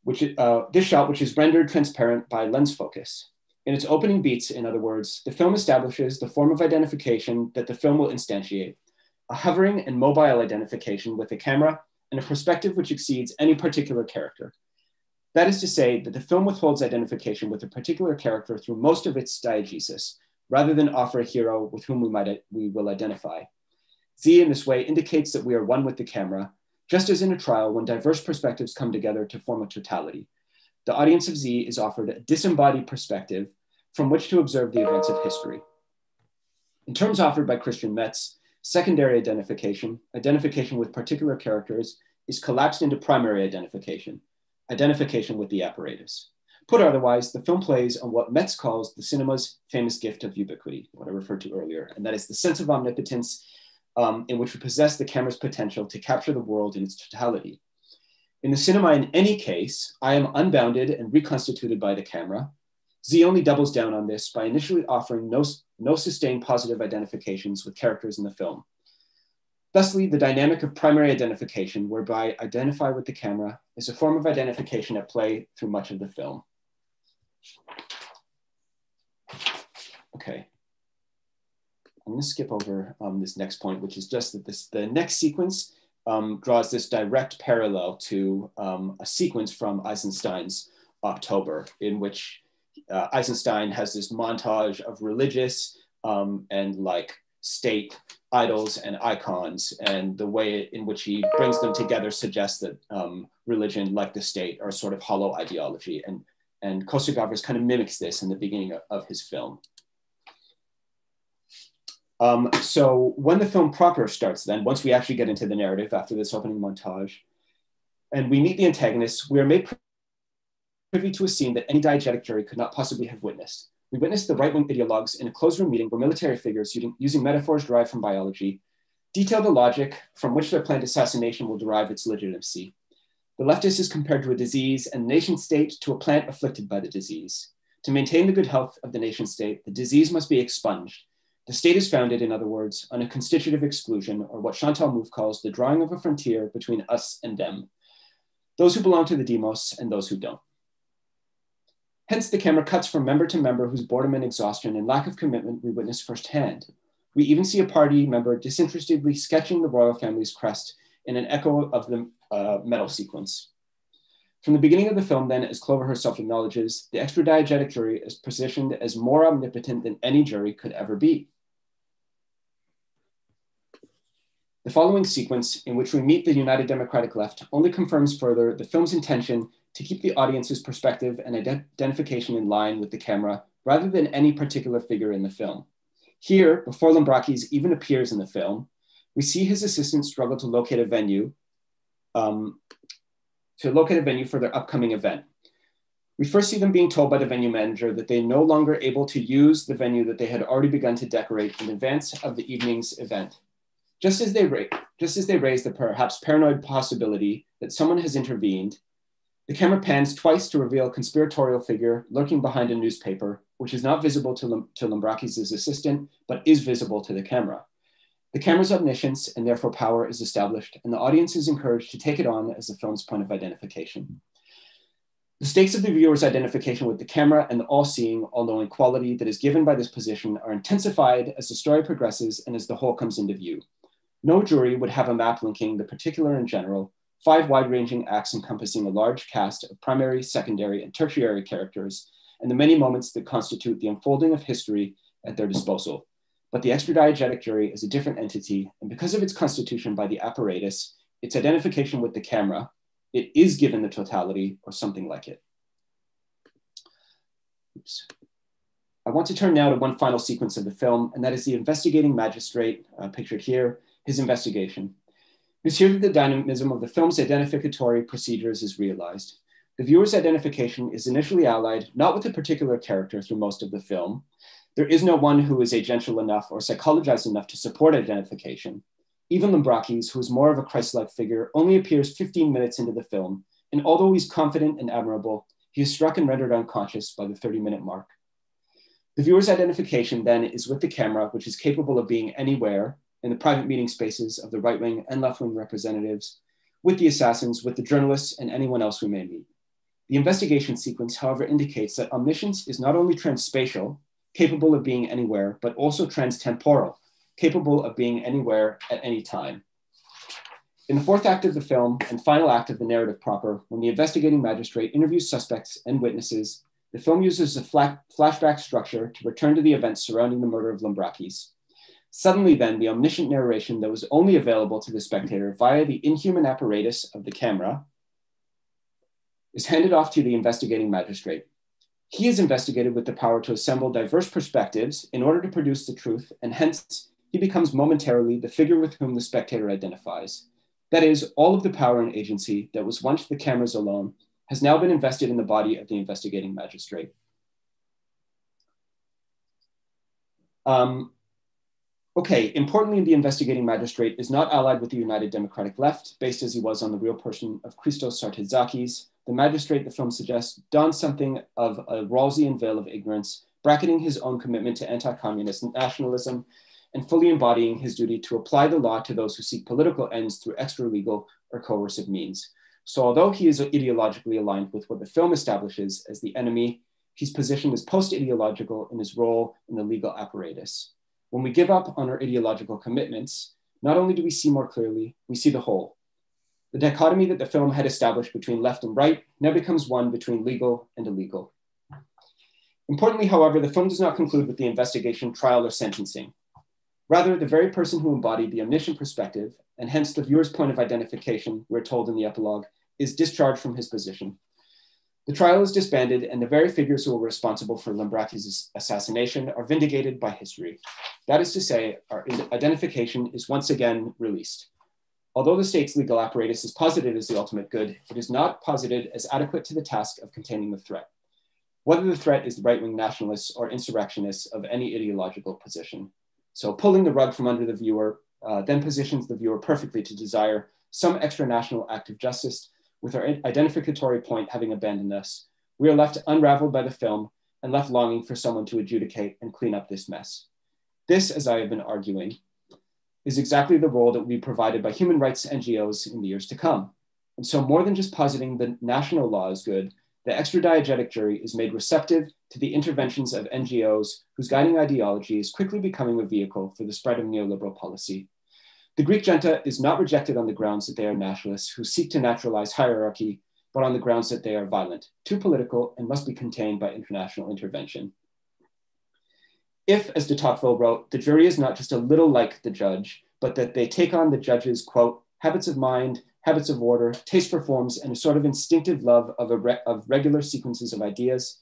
which uh, this shot, which is rendered transparent by lens focus. In its opening beats, in other words, the film establishes the form of identification that the film will instantiate, a hovering and mobile identification with the camera and a perspective which exceeds any particular character, that is to say that the film withholds identification with a particular character through most of its diegesis, rather than offer a hero with whom we, might, we will identify. Z in this way indicates that we are one with the camera, just as in a trial when diverse perspectives come together to form a totality. The audience of Z is offered a disembodied perspective from which to observe the events of history. In terms offered by Christian Metz, secondary identification, identification with particular characters, is collapsed into primary identification, identification with the apparatus. Put otherwise, the film plays on what Metz calls the cinema's famous gift of ubiquity, what I referred to earlier, and that is the sense of omnipotence um, in which we possess the camera's potential to capture the world in its totality. In the cinema, in any case, I am unbounded and reconstituted by the camera. Z only doubles down on this by initially offering no, no sustained positive identifications with characters in the film. Thusly, the dynamic of primary identification, whereby identify with the camera, is a form of identification at play through much of the film. Okay. I'm going to skip over um, this next point, which is just that this the next sequence um, draws this direct parallel to um, a sequence from Eisenstein's October, in which uh, Eisenstein has this montage of religious um, and like state idols and icons and the way in which he brings them together suggests that um, religion like the state are sort of hollow ideology and and Costa kind of mimics this in the beginning of, of his film. Um, so when the film proper starts then, once we actually get into the narrative after this opening montage, and we meet the antagonists, we are made privy to a scene that any diegetic jury could not possibly have witnessed. We witnessed the right wing ideologues in a closed room meeting where military figures, using, metaphors derived from biology, detail the logic from which their planned assassination will derive its legitimacy. The leftist is compared to a disease and the nation state to a plant afflicted by the disease. To maintain the good health of the nation state, the disease must be expunged. The state is founded, in other words, on a constitutive exclusion, or what Chantal Mouffe calls the drawing of a frontier between us and them, those who belong to the demos and those who don't. Hence, the camera cuts from member to member whose boredom and exhaustion and lack of commitment we witness firsthand. We even see a party member disinterestedly sketching the royal family's crest in an echo of the uh, medal sequence. From the beginning of the film, then, as Clover herself acknowledges, the extradiegetic jury is positioned as more omnipotent than any jury could ever be. The following sequence, in which we meet the United Democratic Left, only confirms further the film's intention to keep the audience's perspective and identification in line with the camera rather than any particular figure in the film. Here, before Lambrakis even appears in the film, we see his assistant struggle to locate a venue, um, to locate a venue for their upcoming event. We first see them being told by the venue manager that they're no longer able to use the venue that they had already begun to decorate in advance of the evening's event. Just as they, ra- just as they raise the perhaps paranoid possibility that someone has intervened, the camera pans twice to reveal a conspiratorial figure lurking behind a newspaper, which is not visible to, Lam- to Lambrakis' assistant, but is visible to the camera. The camera's omniscience and therefore power is established, and the audience is encouraged to take it on as the film's point of identification. The stakes of the viewer's identification with the camera and the all-seeing, all-knowing quality that is given by this position are intensified as the story progresses and as the whole comes into view. No jury would have a map linking the particular and general, five wide-ranging acts encompassing a large cast of primary, secondary, and tertiary characters, and the many moments that constitute the unfolding of history at their disposal. But the extradiegetic jury is a different entity, and because of its constitution by the apparatus, its identification with the camera, it is given the totality or something like it. Oops. I want to turn now to one final sequence of the film, and that is the investigating magistrate, uh, pictured here, his investigation. It is here that the dynamism of the film's identificatory procedures is realized. The viewer's identification is initially allied not with a particular character through most of the film. There is no one who is agential enough or psychologized enough to support identification. Even Lambrakis, who is more of a Christ-like figure, only appears 15 minutes into the film, and although he's confident and admirable, he is struck and rendered unconscious by the 30-minute mark. The viewer's identification then is with the camera, which is capable of being anywhere in the private meeting spaces of the right-wing and left-wing representatives, with the assassins, with the journalists, and anyone else we may meet. The investigation sequence, however, indicates that omniscience is not only transspatial, capable of being anywhere, but also transtemporal, capable of being anywhere at any time. In the fourth act of the film and final act of the narrative proper, when the investigating magistrate interviews suspects and witnesses, the film uses a flashback structure to return to the events surrounding the murder of Lambrakis. Suddenly, then, the omniscient narration that was only available to the spectator via the inhuman apparatus of the camera is handed off to the investigating magistrate. He is investigated with the power to assemble diverse perspectives in order to produce the truth, and hence he becomes momentarily the figure with whom the spectator identifies. That is, all of the power and agency that was once the camera's alone has now been invested in the body of the investigating magistrate. Um, okay, importantly, the investigating magistrate is not allied with the United Democratic Left, based as he was on the real person of Christos Sartzetakis. The magistrate, the film suggests, dons something of a Rawlsian veil of ignorance, bracketing his own commitment to anti-communist nationalism and fully embodying his duty to apply the law to those who seek political ends through extra legal or coercive means. So, although he is ideologically aligned with what the film establishes as the enemy, he's positioned as post ideological in his role in the legal apparatus. When we give up on our ideological commitments, not only do we see more clearly, we see the whole. The dichotomy that the film had established between left and right now becomes one between legal and illegal. Importantly, however, the film does not conclude with the investigation, trial, or sentencing. Rather, the very person who embodied the omniscient perspective, and hence the viewer's point of identification, we're told in the epilogue, is discharged from his position. The trial is disbanded, and the very figures who were responsible for Lambrakis' assassination are vindicated by history. That is to say, our identification is once again released. Although the state's legal apparatus is posited as the ultimate good, it is not posited as adequate to the task of containing the threat. Whether the threat is the right wing nationalists or insurrectionists of any ideological position. So pulling the rug from under the viewer uh, then positions the viewer perfectly to desire some extra national act of justice with our identificatory point having abandoned us. We are left unraveled by the film and left longing for someone to adjudicate and clean up this mess. This, as I have been arguing, is exactly the role that will be provided by human rights NGOs in the years to come. And so more than just positing the national law is good, the extradiegetic jury is made receptive to the interventions of NGOs whose guiding ideology is quickly becoming a vehicle for the spread of neoliberal policy. The Greek junta is not rejected on the grounds that they are nationalists who seek to naturalize hierarchy, but on the grounds that they are violent, too political, and must be contained by international intervention. If, as de Tocqueville wrote, the jury is not just a little like the judge, but that they take on the judge's, quote, habits of mind, habits of order, taste for forms, and a sort of instinctive love of, re of regular sequences of ideas,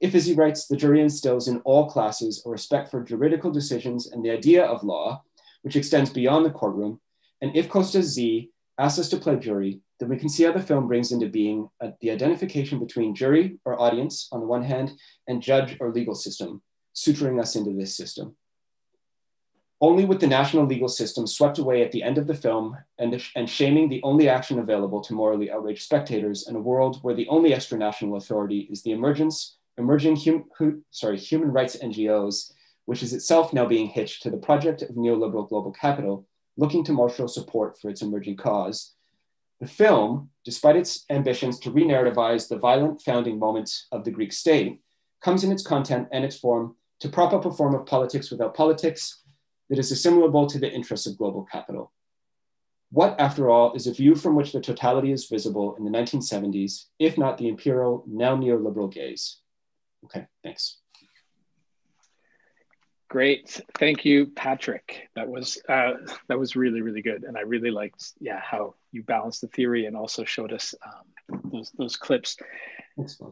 If, as he writes, the jury instills in all classes a respect for juridical decisions and the idea of law, which extends beyond the courtroom, and if Costa Z asks us to play jury, then we can see how the film brings into being uh, the identification between jury or audience on the one hand and judge or legal system, suturing us into this system. Only with the national legal system swept away at the end of the film and, and shaming the only action available to morally outraged spectators in a world where the only extra-national authority is the emergence, emerging hum, hu, sorry, human rights NGOs, which is itself now being hitched to the project of neoliberal global capital, looking to marshal support for its emerging cause. The film, despite its ambitions to re-narrativize the violent founding moments of the Greek state, comes in its content and its form to prop up a form of politics without politics that is assimilable to the interests of global capital. What, after all, is a view from which the totality is visible in the 1970s, if not the imperial, now neoliberal gaze? Okay, thanks. Great, thank you, Patrick. That was uh, that was really really good, and I really liked yeah how you balanced the theory and also showed us um, those those clips.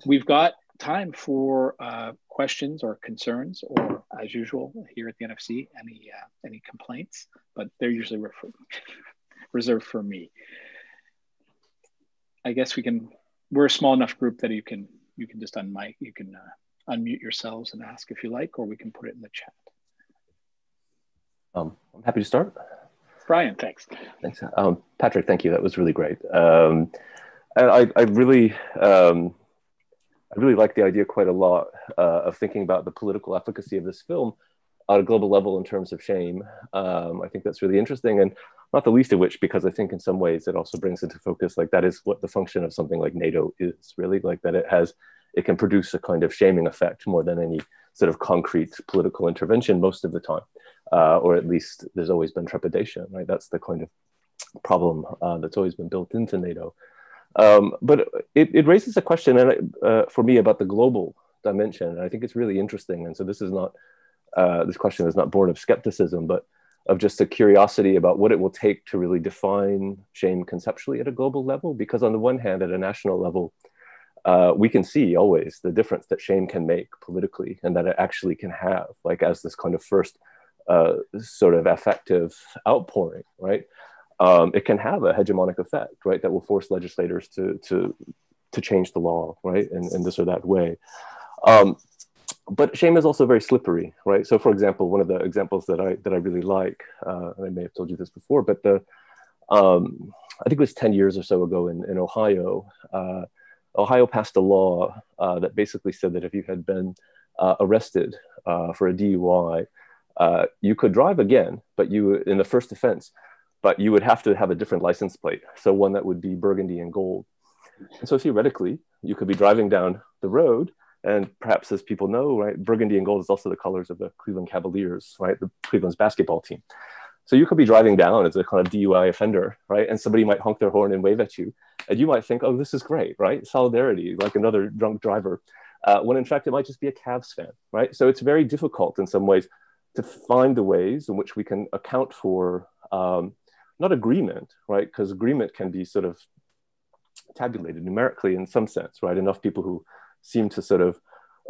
We've got time for uh, questions or concerns, or as usual here at the NFC, any uh, any complaints, but they're usually reserved for me. I guess we can. We're a small enough group that you can you can just unmic, you can uh, unmute yourselves and ask if you like, or we can put it in the chat. Um, I'm happy to start. Brian, thanks. Thanks. Um, Patrick, thank you. That was really great. Um, I, I, really, um, I really like the idea quite a lot uh, of thinking about the political efficacy of this film on a global level in terms of shame. Um, I think that's really interesting, and not the least of which because I think in some ways it also brings into focus like that is what the function of something like NATO is really like that it has it can produce a kind of shaming effect more than any sort of concrete political intervention most of the time uh, or at least there's always been trepidation, right? That's the kind of problem uh, that's always been built into NATO. Um, but it, it, raises a question and uh, for me about the global dimension. And I think it's really interesting. And so this is not, uh, this question is not born of skepticism, but of just a curiosity about what it will take to really define shame conceptually at a global level. Because on the one hand, at a national level, uh, we can see always the difference that shame can make politically and that it actually can have, like as this kind of first sort of affective outpouring, right? Um, it can have a hegemonic effect, right? That will force legislators to to to change the law, right, in, in this or that way. Um, but shame is also very slippery, right? So, for example, one of the examples that I that I really like, uh, and I may have told you this before, but the um, I think it was ten years or so ago in in Ohio. Uh, Ohio passed a law uh, that basically said that if you had been uh, arrested uh, for a DUI, uh, you could drive again, but you in the first offense, but you would have to have a different license plate. So one that would be burgundy and gold. And so theoretically, you could be driving down the road, and perhaps as people know, right, burgundy and gold is also the colors of the Cleveland Cavaliers, right, the Cleveland's basketball team. So you could be driving down as a kind of DUI offender, right, and somebody might honk their horn and wave at you, and you might think, oh, this is great, right, solidarity, like another drunk driver. Uh, when in fact it might just be a Cavs fan, right? So it's very difficult in some ways to find the ways in which we can account for um, not agreement, right? Because agreement can be sort of tabulated numerically in some sense, right? Enough people who seem to sort of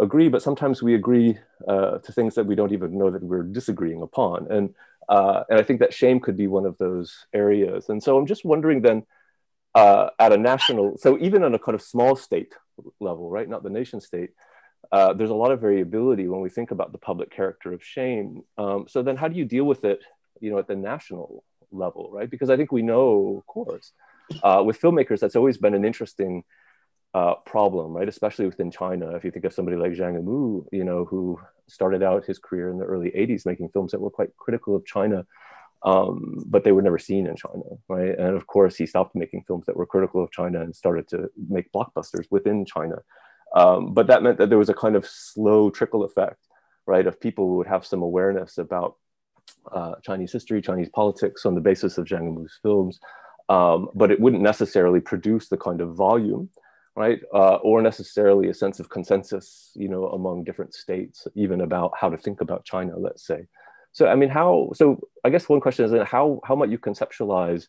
agree, but sometimes we agree uh, to things that we don't even know that we're disagreeing upon. And, uh, and I think that shame could be one of those areas. And so I'm just wondering then, uh, at a national, so even on a kind of small state level, right, not the nation state, uh, there's a lot of variability when we think about the public character of shame. Um, so then, how do you deal with it, you know, at the national level, right? Because I think we know, of course, uh, with filmmakers, that's always been an interesting uh, problem, right? Especially within China. If you think of somebody like Zhang Yimou, you know, who started out his career in the early '80s making films that were quite critical of China. Um, but they were never seen in China, right? And of course, he stopped making films that were critical of China and started to make blockbusters within China. Um, but that meant that there was a kind of slow trickle effect, right, of people who would have some awareness about uh, Chinese history, Chinese politics on the basis of Zhang Yimou's films, um, but it wouldn't necessarily produce the kind of volume, right, uh, or necessarily a sense of consensus, you know, among different states, even about how to think about China, let's say. So, I mean, how? So, I guess one question is, how how might you conceptualize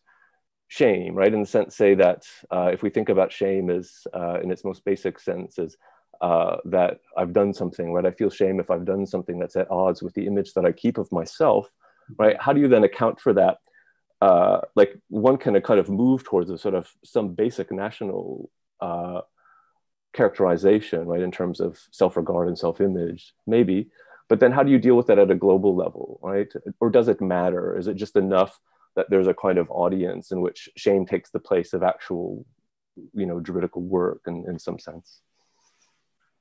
shame, right? In the sense, say that uh, if we think about shame as, uh, in its most basic sense, as uh, that I've done something, right? I feel shame if I've done something that's at odds with the image that I keep of myself, right? How do you then account for that? Uh, like one can kind of move towards a sort of some basic national uh, characterization, right, in terms of self-regard and self-image, maybe. But then how do you deal with that at a global level, right? Or does it matter? Is it just enough that there's a kind of audience in which shame takes the place of actual, you know, juridical work in, in some sense?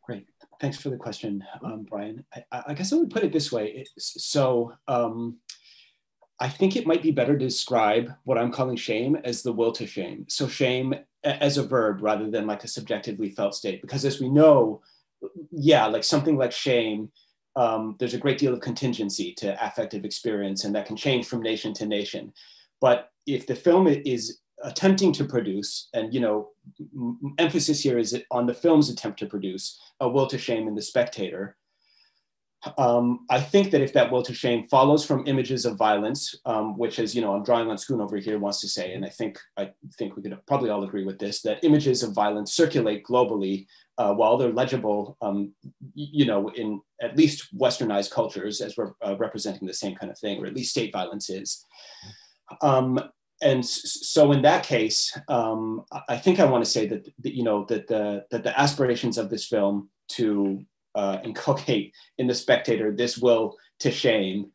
Great. Thanks for the question, um, Brian. I, I, guess I would put it this way. So um, I think it might be better to describe what I'm calling shame as the will to shame. So shame as a verb rather than like a subjectively felt state. Because as we know, yeah, like something like shame, um, there's a great deal of contingency to affective experience and that can change from nation to nation. But if the film is attempting to produce, and you know, emphasis here is on the film's attempt to produce a will to shame in the spectator. Um, I think that if that will to shame follows from images of violence, um, which is, you know, I'm drawing on Schoonover here wants to say, and I think I think we could probably all agree with this, that images of violence circulate globally uh, while they're legible, um, you know, in at least westernized cultures as we're uh, representing the same kind of thing, or at least state violence is. Um, and so in that case, um, I think I want to say that, that, you know that the that the aspirations of this film to uh, inculcate in the spectator this will to shame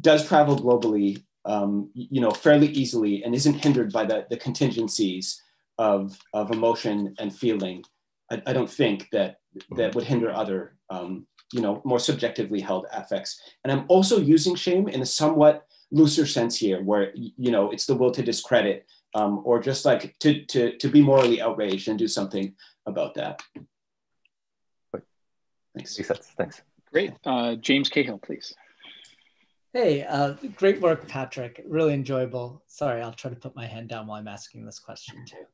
does travel globally, um, you know, fairly easily and isn't hindered by the, the contingencies of, of emotion and feeling. I, I don't think that that would hinder other, um, you know, more subjectively held affects. And I'm also using shame in a somewhat looser sense here, where you know it's the will to discredit um, or just like to, to, to be morally outraged and do something about that. Thanks. Makes Thanks. Great. Uh, James Cahill, please. Hey, uh, great work, Patrick. Really enjoyable. Sorry, I'll try to put my hand down while I'm asking this question too.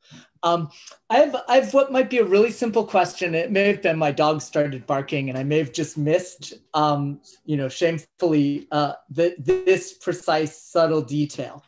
Um, I have, I have what might be a really simple question. It may have been my dog started barking, and I may have just missed, um, you know, shamefully, uh, the, this precise subtle detail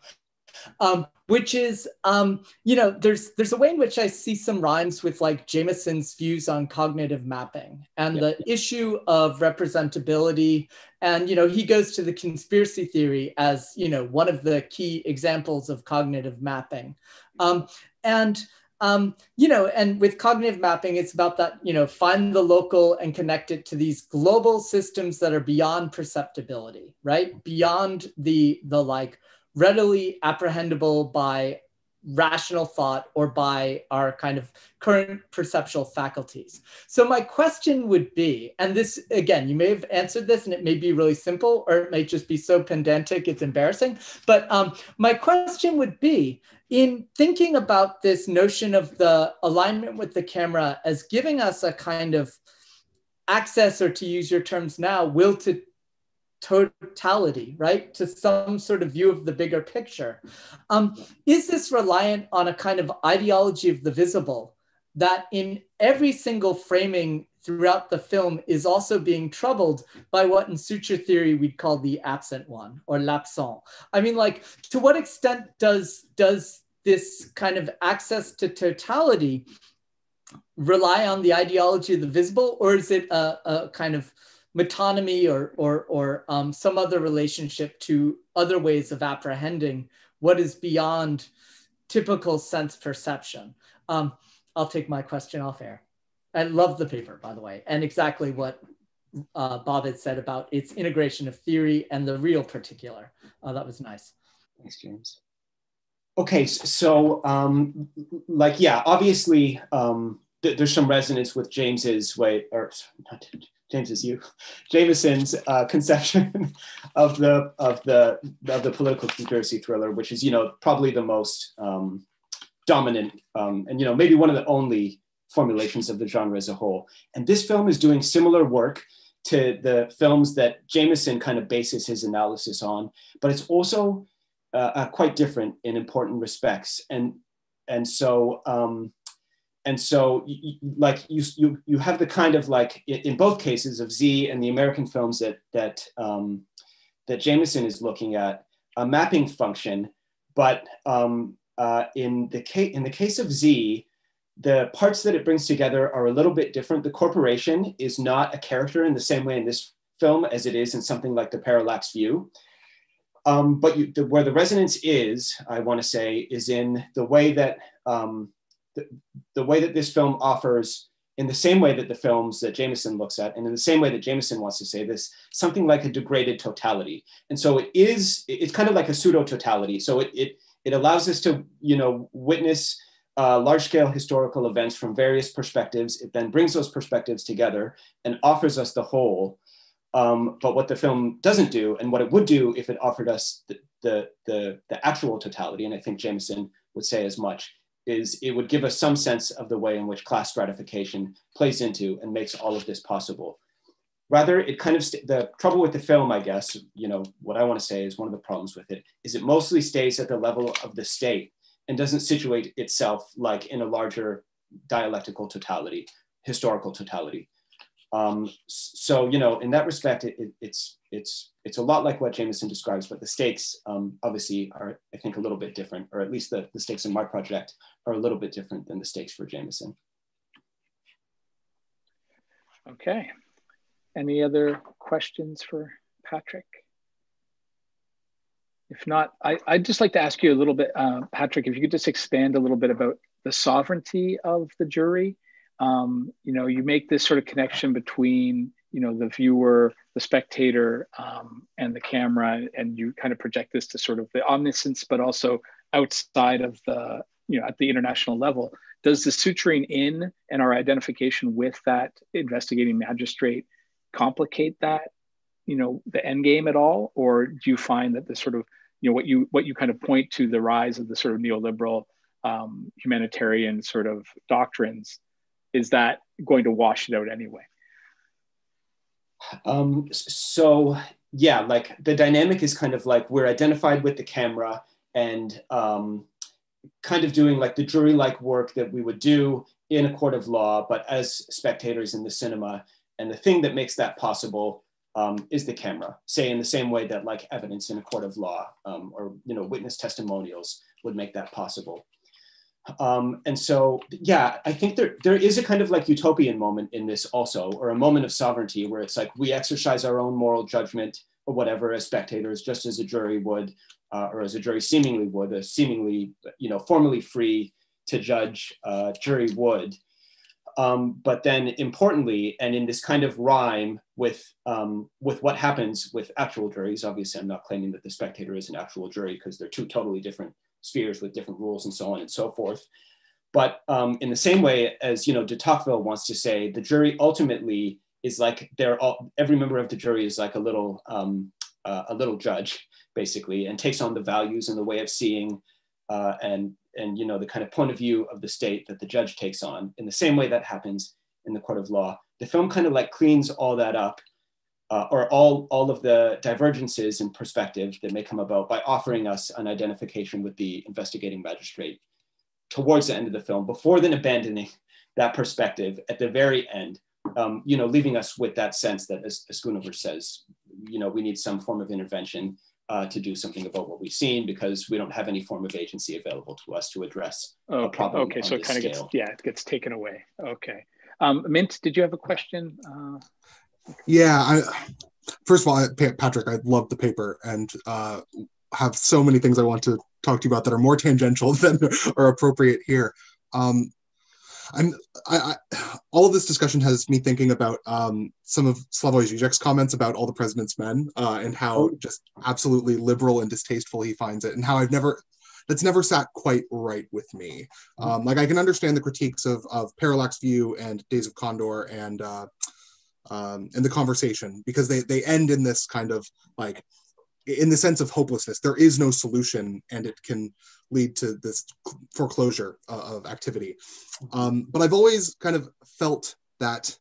um, which is, um, you know, there's there's a way in which I see some rhymes with like Jameson's views on cognitive mapping and the issue of representability. And you know, he goes to the conspiracy theory as you know one of the key examples of cognitive mapping, um, and. Um, you know, and with cognitive mapping, it's about that, you know, find the local and connect it to these global systems that are beyond perceptibility, right? Beyond the the like readily apprehendable by rational thought or by our kind of current perceptual faculties. So my question would be, and this again, you may have answered this and it may be really simple or it may just be so pedantic it's embarrassing, but um, my question would be, in thinking about this notion of the alignment with the camera as giving us a kind of access, or to use your terms now, will to totality, right? To some sort of view of the bigger picture. Um, is this reliant on a kind of ideology of the visible that in every single framing throughout the film is also being troubled by what in suture theory we'd call the absent one or l'absent? I mean, like, to what extent does, does this kind of access to totality rely on the ideology of the visible or is it a, a kind of metonymy or, or, or um, some other relationship to other ways of apprehending what is beyond typical sense perception. Um, I'll take my question off air. I love the paper, by the way, and exactly what uh, Bob had said about its integration of theory and the real particular. Uh, that was nice. Thanks, James. Okay, so um, like, yeah, obviously um, th there's some resonance with James's way, or not James is you, Jameson's uh, conception of the of the of the political conspiracy thriller, which is you know probably the most um, dominant um, and you know maybe one of the only formulations of the genre as a whole. And this film is doing similar work to the films that Jameson kind of bases his analysis on, but it's also uh, uh, quite different in important respects. And and so um, and so like you, you you have the kind of like in both cases of Z and the American films that that um, that Jameson is looking at a mapping function, but um, uh, in the case in the case of Z, the parts that it brings together are a little bit different. The corporation is not a character in the same way in this film as it is in something like the Parallax View. Um, but you, the, where the resonance is, I want to say, is in the way that um, the, way that this film offers, in the same way that the films that Jameson looks at, and in the same way that Jameson wants to say this, something like a degraded totality. And so it is, it's kind of like a pseudo totality. So it, it, it allows us to, you know, witness uh, large scale historical events from various perspectives. It then brings those perspectives together and offers us the whole. Um, but what the film doesn't do, and what it would do if it offered us the, the, the, the actual totality, and I think Jameson would say as much, is it would give us some sense of the way in which class stratification plays into and makes all of this possible. Rather, it kind of, the trouble with the film, I guess, you know, what I want to say is one of the problems with it, is it mostly stays at the level of the state and doesn't situate itself like in a larger dialectical totality, historical totality. Um, so, you know, in that respect, it, it, it's, it's, it's a lot like what Jameson describes, but the stakes um, obviously are, I think, a little bit different, or at least the, the stakes in my project are a little bit different than the stakes for Jameson. Okay. Any other questions for Patrick? If not, I, would just like to ask you a little bit, uh, Patrick, if you could just expand a little bit about the sovereignty of the jury. Um, you know, you make this sort of connection between, you know, the viewer, the spectator, um, and the camera, and you kind of project this to sort of the omniscience, but also outside of the, you know, at the international level. Does the suturing in and our identification with that investigating magistrate complicate that, you know, the end game at all, or do you find that the sort of you know what you what you kind of point to the rise of the sort of neoliberal um, humanitarian sort of doctrines is that going to wash it out anyway um, so yeah like the dynamic is kind of like we're identified with the camera and um, kind of doing like the jury like work that we would do in a court of law but as spectators in the cinema and the thing that makes that possible um, is the camera, say in the same way that like evidence in a court of law um, or you know witness testimonials would make that possible. Um, and so, yeah, I think there, there is a kind of like utopian moment in this also, or a moment of sovereignty where it's like we exercise our own moral judgment or whatever as spectators, just as a jury would, uh, or as a jury seemingly would, a seemingly, you know, formally free to judge uh, jury would. Um, but then importantly, and in this kind of rhyme with, um, with what happens with actual juries, obviously I'm not claiming that the spectator is an actual jury because they're two totally different spheres with different rules and so on and so forth. But um, in the same way as, you know, de Tocqueville wants to say, the jury ultimately is like, they're all, every member of the jury is like a little, um, uh, a little judge, basically, and takes on the values and the way of seeing uh, and and you know the kind of point of view of the state that the judge takes on. In the same way that happens in the court of law. The film kind of like cleans all that up uh, or all, all of the divergences in perspective that may come about by offering us an identification with the investigating magistrate towards the end of the film before then abandoning that perspective at the very end um, you know leaving us with that sense that as, as says you know we need some form of intervention uh, to do something about what we've seen because we don't have any form of agency available to us to address okay. a problem. Okay, so it kind of gets yeah, it gets taken away. Okay, um, Mint, did you have a question? Uh, yeah, I, first of all, Patrick, I love the paper and uh, have so many things I want to talk to you about that are more tangential than are appropriate here. Um, I'm I, I, all of this discussion has me thinking about um, some of Slavoj Žižek's comments about all the president's men uh, and how oh. just absolutely liberal and distasteful he finds it, and how I've never that's never sat quite right with me. Mm-hmm. Um, like I can understand the critiques of of Parallax View and Days of Condor and uh, um, and the conversation because they they end in this kind of like in the sense of hopelessness there is no solution and it can lead to this foreclosure uh, of activity. Um, but i've always kind of felt that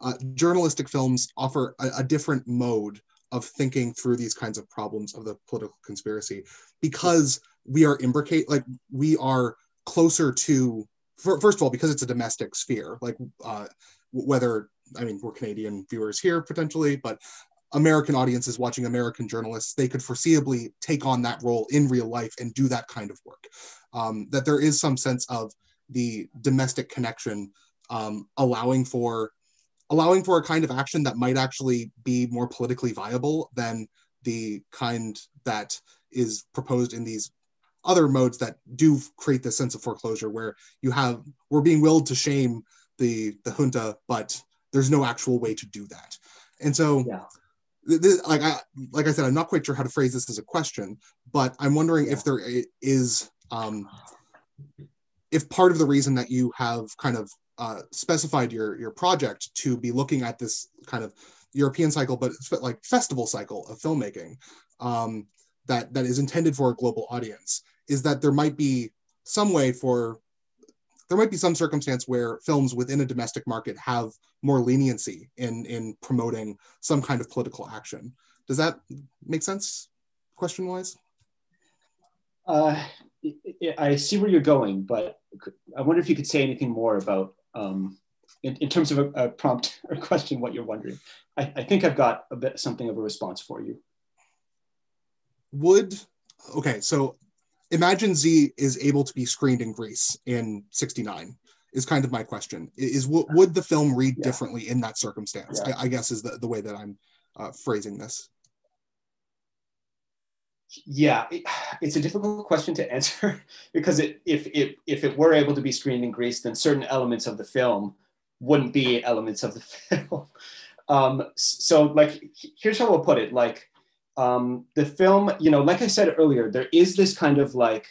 uh, journalistic films offer a, a, different mode of thinking through these kinds of problems of the political conspiracy because we are imbricate like we are closer to first of all because it's a domestic sphere like uh, whether I mean, we're Canadian viewers here potentially, but American audiences watching American journalists, they could foreseeably take on that role in real life and do that kind of work. Um, that there is some sense of the domestic connection um, allowing for allowing for a kind of action that might actually be more politically viable than the kind that is proposed in these other modes that do create this sense of foreclosure where you have we're being willed to shame the the junta but there's no actual way to do that and so Yeah. This, like I like I said, I'm not quite sure how to phrase this as a question, but I'm wondering if there is um, if part of the reason that you have kind of uh, specified your your project to be looking at this kind of European cycle, but like festival cycle of filmmaking um, that that is intended for a global audience, is that there might be some way for there might be some circumstance where films within a domestic market have more leniency in in promoting some kind of political action. Does that make sense, question wise? Uh, I- see where you're going, but I wonder if you could say anything more about, um, in, in terms of a, a prompt or question, what you're wondering. I, I think I've got a bit something of a response for you. Would okay, so Imagine Z is able to be screened in Greece in '69. Is kind of my question. Is would would the film read Yeah. differently in that circumstance? Yeah. I, I guess is the, the way that I'm uh, phrasing this. Yeah, it- it's a difficult question to answer because it, if, if, if it were able to be screened in Greece, then certain elements of the film wouldn't be elements of the film. Um, so, like, here's how I'll put it: like, um, the film, you know, like I said earlier, there is this kind of like,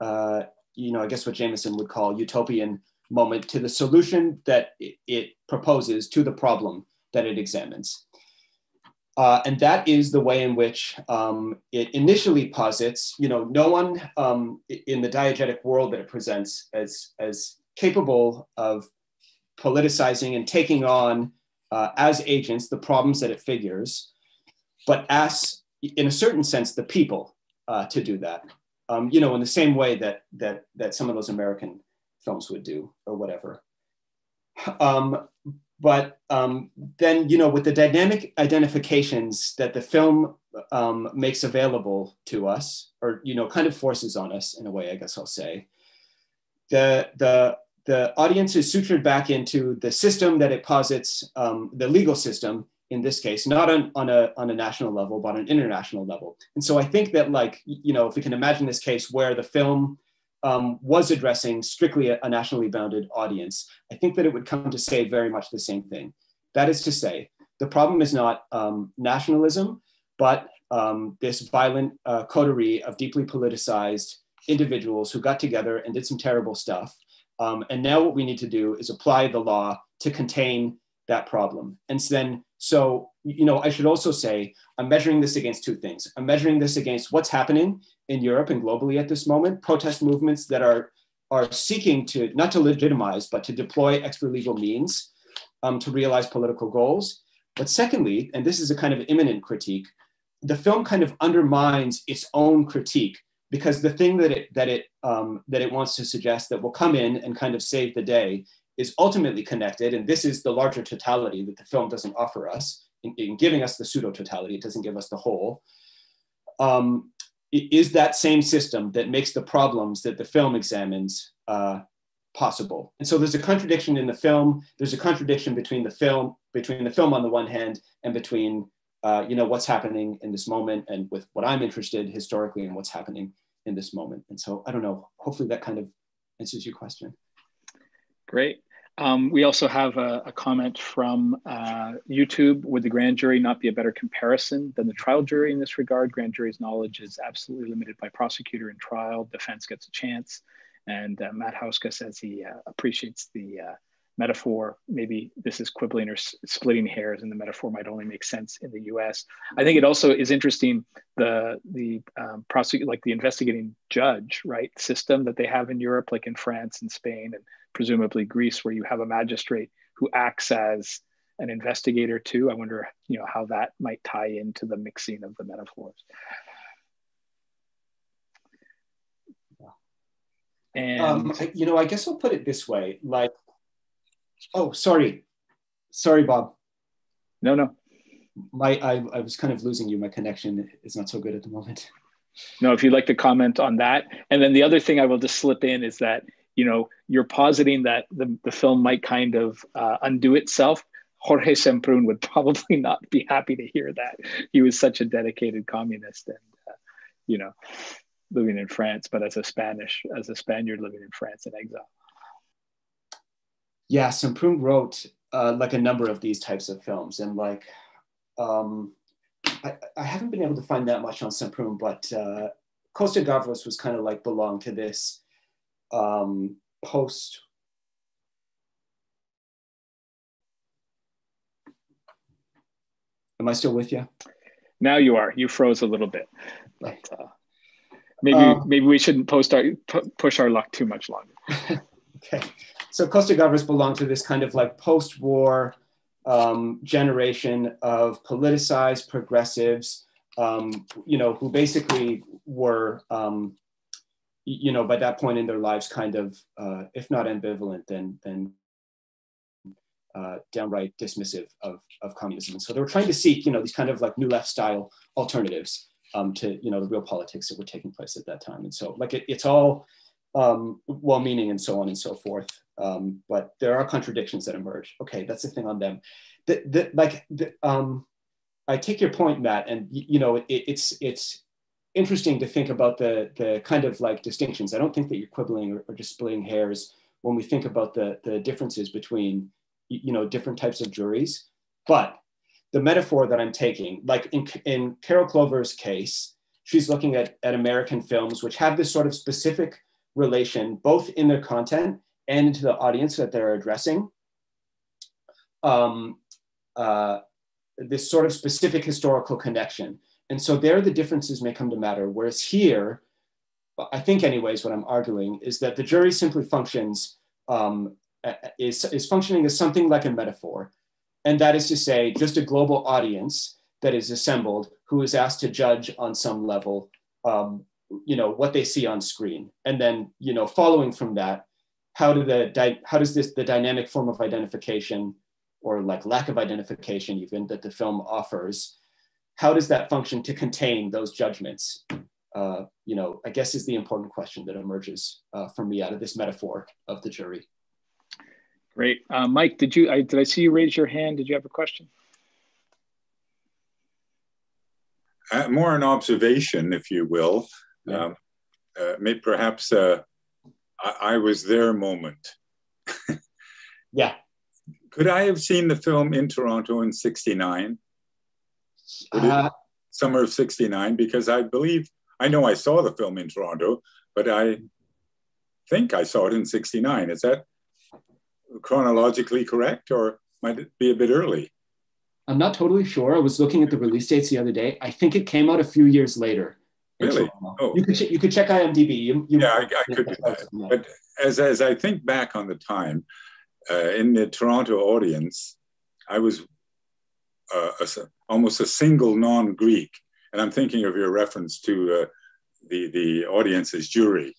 uh, you know, I guess what Jameson would call utopian moment to the solution that it, proposes to the problem that it examines. Uh, and that is the way in which um, it initially posits, you know, no one um, in the diegetic world that it presents as, as capable of politicizing and taking on uh, as agents the problems that it figures, but asks, in a certain sense, the people uh, to do that. Um, you know, in the same way that, that, that some of those American films would do or whatever. Um, but um, then you know with the dynamic identifications that the film um, makes available to us or you know kind of forces on us in a way i guess i'll say the the the audience is sutured back into the system that it posits um, the legal system in this case not on, on a on a national level but on an international level and so i think that like you know if we can imagine this case where the film um, was addressing strictly a, a nationally bounded audience, I think that it would come to say very much the same thing. That is to say, the problem is not um, nationalism, but um, this violent uh, coterie of deeply politicized individuals who got together and did some terrible stuff. Um, and now what we need to do is apply the law to contain that problem. And so then, so, you know, I should also say, I'm measuring this against two things. I'm measuring this against what's happening in Europe and globally at this moment, protest movements that are, are seeking to, not to legitimize, but to deploy extra legal means um, to realize political goals. But secondly, and this is a kind of immanent critique, the film kind of undermines its own critique because the thing that it, that, it, um, that it wants to suggest that will come in and kind of save the day is ultimately connected. And this is the larger totality that the film doesn't offer us in, in giving us the pseudo totality, it doesn't give us the whole. Um, is that same system that makes the problems that the film examines uh, possible. And so there's a contradiction in the film. There's a contradiction between the film, between the film on the one hand, and between uh, you know what's happening in this moment, and with what I'm interested historically in what's happening in this moment. And so I don't know. Hopefully that kind of answers your question. Great. Um, we also have a, a comment from uh, YouTube. Would the grand jury not be a better comparison than the trial jury in this regard? Grand jury's knowledge is absolutely limited by prosecutor in trial. Defense gets a chance. And uh, Matt Hauska says he uh, appreciates the uh, metaphor. Maybe this is quibbling or splitting hairs, and the metaphor might only make sense in the U.S. I think it also is interesting the the um, prosecute like the investigating judge right system that they have in Europe, like in France and Spain and presumably Greece, where you have a magistrate who acts as an investigator too. I wonder, you know, how that might tie into the mixing of the metaphors. And Um, you know, I guess I'll put it this way. Like, oh, sorry, sorry, Bob. no, no, My I, I was kind of losing you. My connection is not so good at the moment. no. If you'd like to comment on that, and then the other thing I will just slip in is that you know, you're positing that the, the film might kind of uh, undo itself. Jorge Semprún would probably not be happy to hear that. He was such a dedicated communist and, uh, you know, living in France, but as a Spanish, as a Spaniard living in France in exile. Yeah, Semprún wrote uh, like a number of these types of films, and like um, I, I, haven't been able to find that much on Semprún, but uh, Costa Gavras was kind of like belonged to this um, post. Am I still with you? Now you are. You froze a little bit, but uh, maybe um, maybe we shouldn't post our push our luck too much longer. okay, so Costa Gavras belonged to this kind of like post-war um, generation of politicized progressives, um, you know, who basically were, um, you know, by that point in their lives, kind of, uh, if not ambivalent, then then uh, downright dismissive of, of communism. And so they were trying to seek, you know, these kind of like new left style alternatives um, to, you know, the real politics that were taking place at that time. And so like it, it's all um, well-meaning and so on and so forth. Um, but there are contradictions that emerge. Okay, that's the thing on them. The, the, like, the, um, I take your point, Matt, and you know, it, it's it's interesting to think about the the kind of like distinctions. I don't think that you're quibbling or, or just splitting hairs when we think about the the differences between you know different types of juries. But the metaphor that I'm taking, like in in Carol Clover's case, she's looking at at American films which have this sort of specific relation, both in their content and to the audience that they're addressing. Um, uh, this sort of specific historical connection. And so there the differences may come to matter. Whereas here, I think anyways, what I'm arguing is that the jury simply functions, um, is, is functioning as something like a metaphor. And that is to say, just a global audience that is assembled who is asked to judge on some level, um, you know, what they see on screen. And then, you know, following from that, how do the how does this the dynamic form of identification or like lack of identification even that the film offers how does that function to contain those judgments uh, you know i guess is the important question that emerges uh, for me out of this metaphor of the jury great uh, mike did you I, did i see you raise your hand did you have a question uh, more an observation if you will yeah. um, uh, maybe perhaps uh, I, I was their moment. yeah. Could I have seen the film in Toronto in 69? Uh, summer of 69, because I believe, I know I saw the film in Toronto, but I think I saw it in 69. Is that chronologically correct or might it be a bit early? I'm not totally sure. I was looking at the release dates the other day. I think it came out a few years later. Really? Oh. You could you could check IMDb. You, you yeah, I, I could do that. But as as I think back on the time, uh, in the Toronto audience, I was uh, a, almost a single non-Greek, and I'm thinking of your reference to uh, the the audience's jury.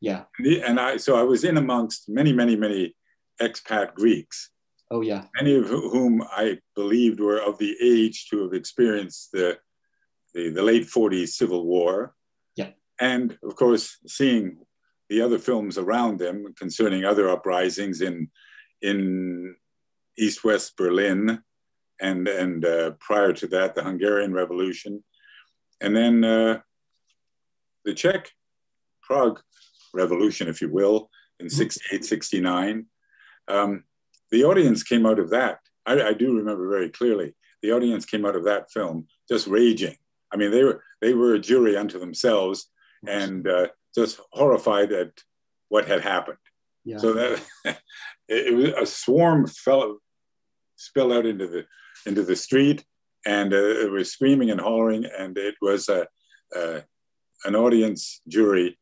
Yeah. And, the, and I so I was in amongst many many many expat Greeks. Oh yeah. Many of whom I believed were of the age to have experienced the the, the late 40s Civil War. Yeah. And of course, seeing the other films around them concerning other uprisings in, in East West Berlin and, and uh, prior to that, the Hungarian Revolution. And then uh, the Czech Prague Revolution, if you will, in mm-hmm. 68, 69. Um, the audience came out of that. I, I, do remember very clearly. The audience came out of that film just raging I mean, they were they were a jury unto themselves, and uh, just horrified at what had happened. Yeah. So that it, it, was a swarm fell spilled out into the into the street, and uh, it was screaming and hollering, and it was a, a an audience jury,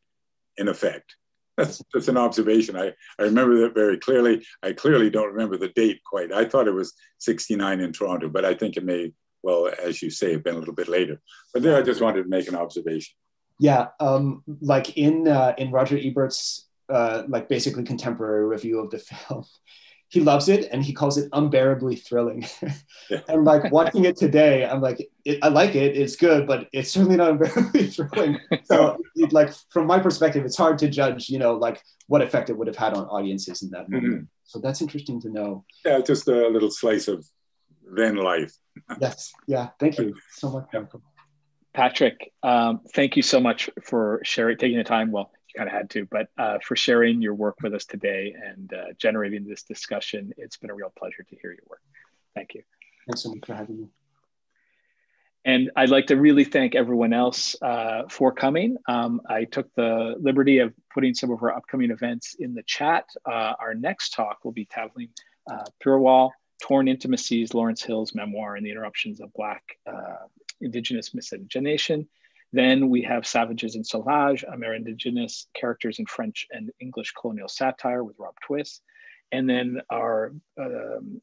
in effect. That's just an observation. I, I remember that very clearly. I clearly don't remember the date quite. I thought it was 69 in Toronto, but I think it may well, as you say, have been a little bit later. But there, I just wanted to make an observation. Yeah, um, like in uh, in Roger Ebert's uh, like basically contemporary review of the film, he loves it and he calls it unbearably thrilling. and like watching it today, I'm like, it, I like it, it's good, but it's certainly not unbearably thrilling. So it, like from my perspective, it's hard to judge, you know, like what effect it would have had on audiences in that moment. Mm-hmm. So that's interesting to know. Yeah, just a little slice of then life. yes. Yeah. Thank you so much. Patrick, um, thank you so much for sharing, taking the time. Well, you kind of had to, but uh, for sharing your work with us today and uh, generating this discussion. It's been a real pleasure to hear your work. Thank you. Thanks so much for having me. And I'd like to really thank everyone else uh, for coming. Um, I took the liberty of putting some of our upcoming events in the chat. Uh, our next talk will be Tavleen uh, Purewal, Torn Intimacies, Lawrence Hill's memoir and the interruptions of Black uh, Indigenous miscegenation. Then we have Savages and Sauvage, Amerindigenous characters in French and English colonial satire with Rob Twist. And then our um,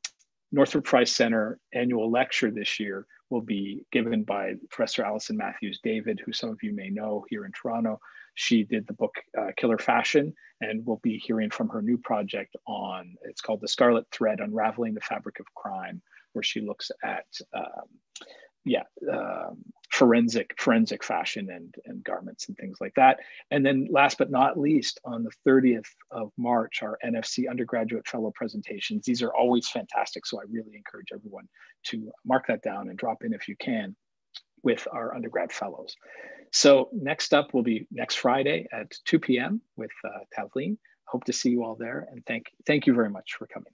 Northrop Frye Center annual lecture this year will be given by Professor Alison Matthews David, who some of you may know here in Toronto. She did the book uh, Killer Fashion, and we'll be hearing from her new project on, it's called The Scarlet Thread Unraveling the Fabric of Crime, where she looks at um, yeah, um, forensic forensic fashion and and garments and things like that. And then last but not least, on the 30th of March, our NFC undergraduate fellow presentations. These are always fantastic, so I really encourage everyone to mark that down and drop in if you can with our undergrad fellows. So next up will be next Friday at 2 p.m. with uh, Tavleen. Hope to see you all there, and thank thank you very much for coming.